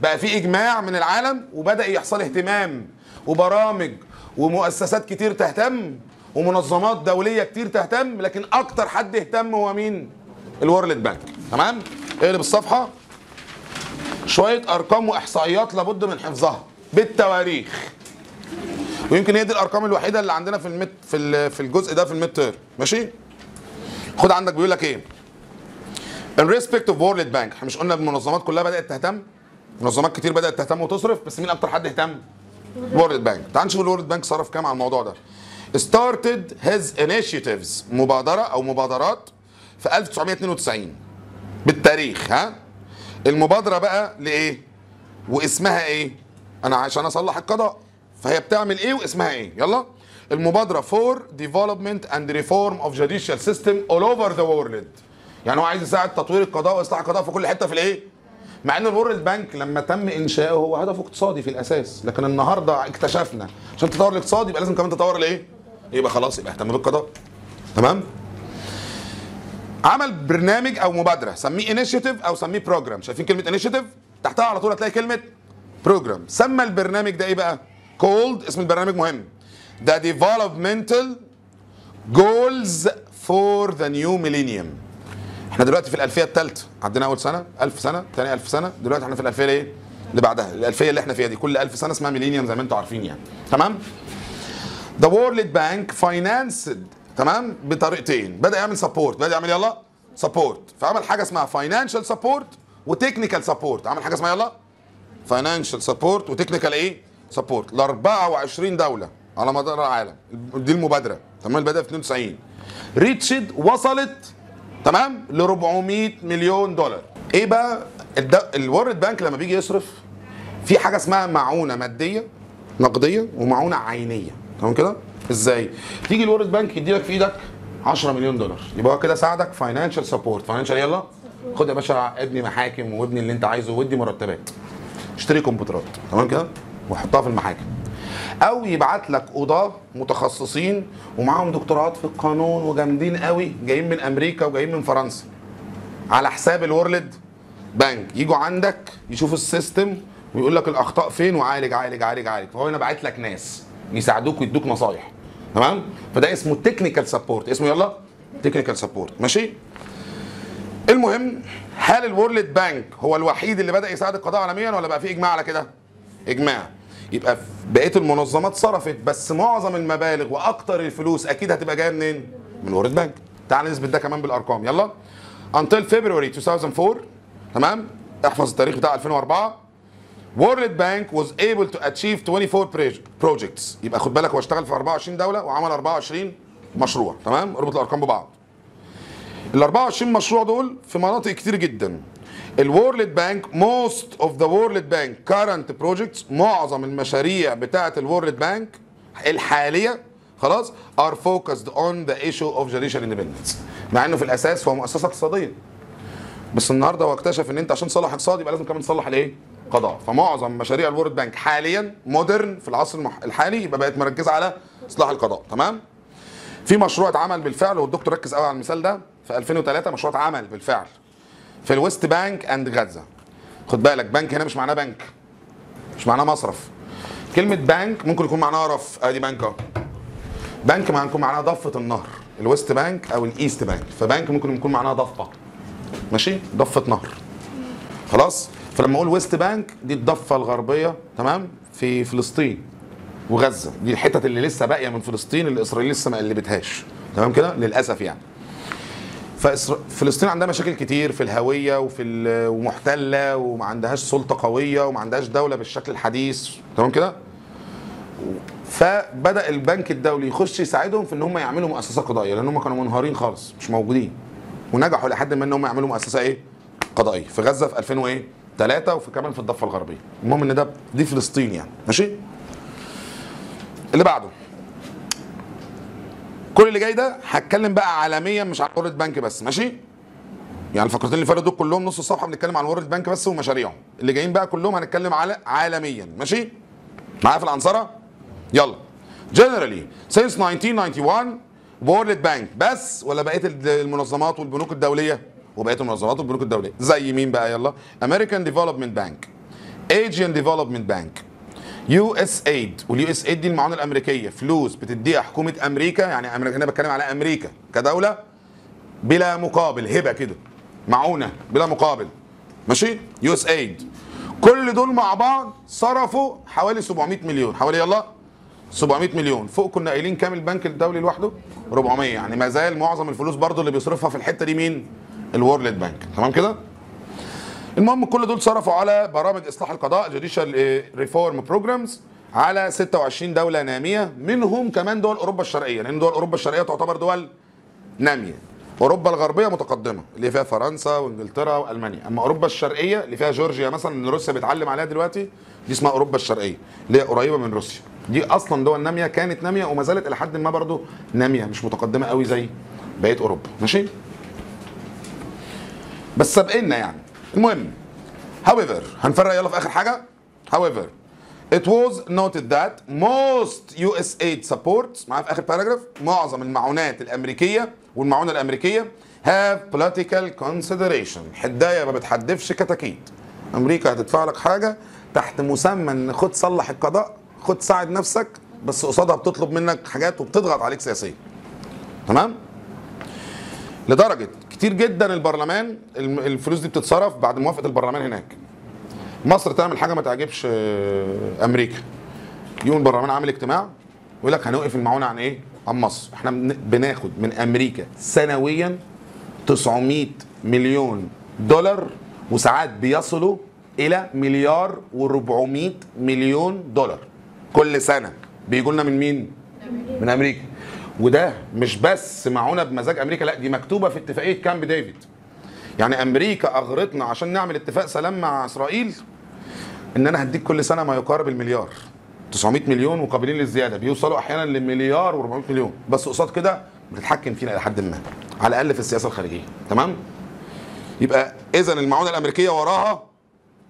بقى في إجماع من العالم وبدأ يحصل اهتمام وبرامج ومؤسسات كتير تهتم ومنظمات دولية كتير تهتم لكن أكتر حد اهتم هو مين؟ الورلد بانك. تمام؟ اقلب الصفحة. شوية أرقام وإحصائيات لابد من حفظها. بالتواريخ. ويمكن هي دي الأرقام الوحيدة اللي عندنا في ال mid في في الجزء ده في ال mid ماشي؟ خد عندك بيقول لك إيه؟ In respect of World Bank إحنا مش قلنا المنظمات كلها بدأت تهتم؟ منظمات كتير بدأت تهتم وتصرف بس مين أكتر حد اهتم World Bank تعال نشوف ال World Bank صرف كام على الموضوع ده. Started his initiatives مبادرة أو مبادرات في 1992 بالتاريخ ها؟ المبادرة بقى لإيه؟ واسمها إيه؟ أنا عشان أصلح القضاء. فهي بتعمل إيه واسمها إيه؟ يلا. المبادرة for development and reform of judicial system all over the world. يعني هو عايز يساعد تطوير القضاء واصلاح القضاء في كل حتة في الإيه؟ مع إن الورلد بانك لما تم إنشاؤه هو هدفه اقتصادي في الأساس لكن النهارده اكتشفنا عشان تطور الاقتصاد يبقى لازم كمان تطور الإيه؟ يبقى خلاص يبقى اهتم بالقضاء تمام؟ عمل برنامج أو مبادرة سميه initiative أو سميه program شايفين كلمة initiative تحتها على طول هتلاقي كلمة program سمى البرنامج ده إيه بقى؟ called اسم البرنامج مهم. ده developmental goals for the new millennium. إحنا دلوقتي في الألفية الثالثة. عدينا أول سنة 1000 سنة ثاني 1000 سنة. دلوقتي إحنا في الألفية إيه اللي بعدها. الألفية اللي إحنا فيها دي. كل 1000 سنة اسمها millennium زي ما أنتم عارفين يعني. تمام؟ The World Bank financed تمام؟ بطريقتين. بدأ يعمل support بدأ يعمل يلا support فعمل حاجة اسمها financial support و technical support عمل حاجة اسمها يلا financial support و technical إيه؟ support ل 24 دولة. على مدار العالم. دي المبادرة. تمام؟ اللي بدأ في 92 reached وصلت تمام؟ ل 400 مليون دولار. إيه بقى؟ ال World Bank لما بيجي يصرف في حاجة اسمها معونة مادية نقدية ومعونة عينية. تمام كده؟ إزاي؟ تيجي ال World Bank يدي لك في إيدك 10 مليون دولار. يبقى هو كده ساعدك financial support financial يلا؟ خد يا باشا ابني محاكم وابني اللي انت عايزه وادي مرتبات. اشتري كمبيوترات. تمام كده؟ وحطها في المحاكم. أو يبعت لك قضاة متخصصين ومعاهم دكتوراه في القانون وجامدين قوي جايين من أمريكا وجايين من فرنسا. على حساب ال World Bank يجوا عندك يشوفوا ال system ويقول لك الأخطاء فين وعالج عالج عالج عالج. فهو هنا باعت لك ناس يساعدوك ويدوك نصايح. تمام؟ فده اسمه technical support اسمه يلا؟ technical support ماشي؟ المهم هل ال World Bank هو الوحيد اللي بدأ يساعد القضاء عالميا ولا بقى في إجماع على كده؟ إجماع. يبقى بقية المنظمات صرفت بس معظم المبالغ وأكتر الفلوس أكيد هتبقى جاية منين؟ من ال World Bank تعال نثبت ده كمان بالأرقام. يلا. Until February 2004 تمام؟ احفظ التاريخ بتاع 2004 World Bank was able to achieve 24 proj- projects. يبقى خد بالك هو اشتغل في 24 دولة وعمل 24 مشروع تمام؟ اربط الأرقام ببعض. ال 24 مشروع دول في مناطق كتير جدا. ال World Bank most of the World Bank current projects معظم المشاريع بتاعه ال World Bank الحالية خلاص are focused on the issue of judicial independence. مع إنه في الأساس هو مؤسسة اقتصادية. بس النهارده هو اكتشف إن أنت عشان تصلح اقتصاد يبقى لازم كمان تصلح الإيه؟ قضاء. فمعظم مشاريع ال World Bank حاليا modern في العصر الحالي يبقى بقت مركزة على إصلاح القضاء. تمام؟ في مشروع اتعمل بالفعل والدكتور ركز قوي على المثال ده. في 2003 مشروع اتعمل بالفعل. في ال West Bank and غزة. خد بالك بنك هنا مش معناه بنك مش معناه مصرف. كلمة بنك ممكن يكون معناها رف ادي بنك اهو. بنك ممكن يكون معناها ضفة النهر ال West Bank أو ال East Bank. فبنك ممكن يكون معناها ضفة. ماشي؟ ضفة نهر. خلاص؟ فلما أقول West Bank دي الضفة الغربية تمام؟ في فلسطين وغزة. دي الحتت اللي لسه باقية من فلسطين اللي إسرائيل لسه ما قلبتهاش. تمام كده؟ للأسف يعني. ففلسطين عندها مشاكل كتير في الهوية وفي ومحتلة وما عندهاش سلطة قوية وما عندهاش دولة بالشكل الحديث تمام كده؟ فبدأ البنك الدولي يخش يساعدهم في إن هم يعملوا مؤسسة قضائية لأن هم كانوا منهارين خالص مش موجودين. ونجحوا لحد ما إن هم يعملوا مؤسسة إيه؟ قضائية. في غزة في 2000 وايه 3 وفي كمان في الضفة الغربية. المهم إن ده دي فلسطين يعني. ماشي؟ اللي بعده. كل اللي جاي ده هتكلم بقى عالميا مش عن وورلد بانك بس ماشي؟ يعني الفقرتين اللي فاتوا دول كلهم نص الصفحه بنتكلم عن World Bank بس ومشاريعهم. اللي جايين بقى كلهم هنتكلم على عالميا ماشي؟ معايا في العنصر ده يلا. Generally since 1991 World Bank بس ولا بقيه المنظمات والبنوك الدولية؟ وبقيه المنظمات والبنوك الدولية. زي مين بقى؟ يلا. American Development Bank. Asian Development Bank. USAID. وال USAID دي المعونة الأمريكية. فلوس بتديها حكومة أمريكا. يعني أمريكا هنا بتكلم على أمريكا كدولة بلا مقابل. هبة كده. معونة بلا مقابل. ماشي؟ USAID. كل دول مع بعض صرفوا حوالي 700 مليون. حوالي يلا 700 مليون. فوق كنا قايلين كام البنك الدولي لوحده؟ 400 يعني ما زال معظم الفلوس برضو اللي بيصرفها في الحتة دي مين؟ ال World Bank. تمام كده؟ المهم كل دول صرفوا على برامج إصلاح القضاء judicial reform programs على 26 دولة نامية منهم كمان دول أوروبا الشرقية لأن دول أوروبا الشرقية تعتبر دول نامية. أوروبا الغربية متقدمة اللي فيها فرنسا وإنجلترا وألمانيا. أما أوروبا الشرقية اللي فيها جورجيا مثلا اللي روسيا بتعلم عليها دلوقتي دي اسمها أوروبا الشرقية اللي هي قريبة من روسيا. دي أصلا دول نامية كانت نامية وما زالت إلى حد ما برضه نامية مش متقدمة قوي زي بقية أوروبا. ماشي؟ بس سابقنا يعني. المهم however هنفرق يلا في آخر حاجة؟ however it was noted that most US aid supports معايا في آخر باراجراف معظم المعونات الأمريكية والمعونة الأمريكية have political consideration. حداية ما بتحدفش كتاكيت أمريكا هتدفع لك حاجة تحت مسمى إن خد صلح القضاء خد ساعد نفسك بس قصادها بتطلب منك حاجات وبتضغط عليك سياسيا. تمام؟ لدرجة كتير جدا البرلمان الفلوس دي بتتصرف بعد موافقة البرلمان هناك. مصر تعمل حاجة ما تعجبش آه، أمريكا. يوم البرلمان عامل اجتماع يقول لك هنوقف المعونة عن إيه؟ عن مصر. إحنا بن- بناخد من أمريكا سنويا 900 مليون دولار وساعات بيصلوا إلى مليار و400 مليون دولار. كل سنة. بيجوا لنا من مين؟ من أمريكا. وده مش بس معونة بمزاج أمريكا لا دي مكتوبة في اتفاقية كامب ديفيد. يعني أمريكا أغرتنا عشان نعمل اتفاق سلام مع إسرائيل إن أنا هديك كل سنة ما يقارب المليار. 900 مليون وقابلين للزيادة. بيوصلوا أحيانا لمليار و400 مليون. بس قصاد كده بتتحكم فينا إلى حد ما على الأقل في السياسة الخارجية. تمام؟ يبقى اذا المعونة الأمريكية وراها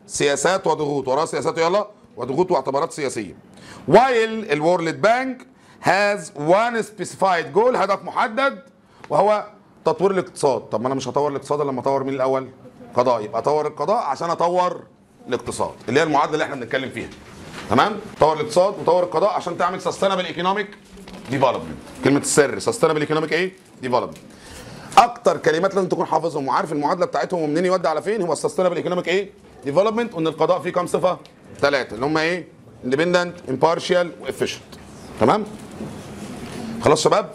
سياسات وضغوط. وراها سياسات يلا وضغوط واعتبارات سياسية. While الورلد بانك has one specified goal هدف محدد وهو تطوير الاقتصاد. طب ما أنا مش هطور الاقتصاد إلا لما أطور مين الأول؟ قضاء. يبقى أطور القضاء عشان أطور الاقتصاد اللي هي المعادلة اللي إحنا بنتكلم فيها. تمام؟ طور الاقتصاد وطور القضاء عشان تعمل sustainable economic development كلمة السر sustainable economic إيه؟ development أكتر كلمات لازم تكون حافظهم وعارف المعادلة بتاعتهم ومنين يودي على فين هو ال sustainable economic إيه؟ development وإن القضاء فيه كام صفة؟ ثلاثة اللي هم إيه؟ independent impartial و efficient تمام؟ خلاص شباب؟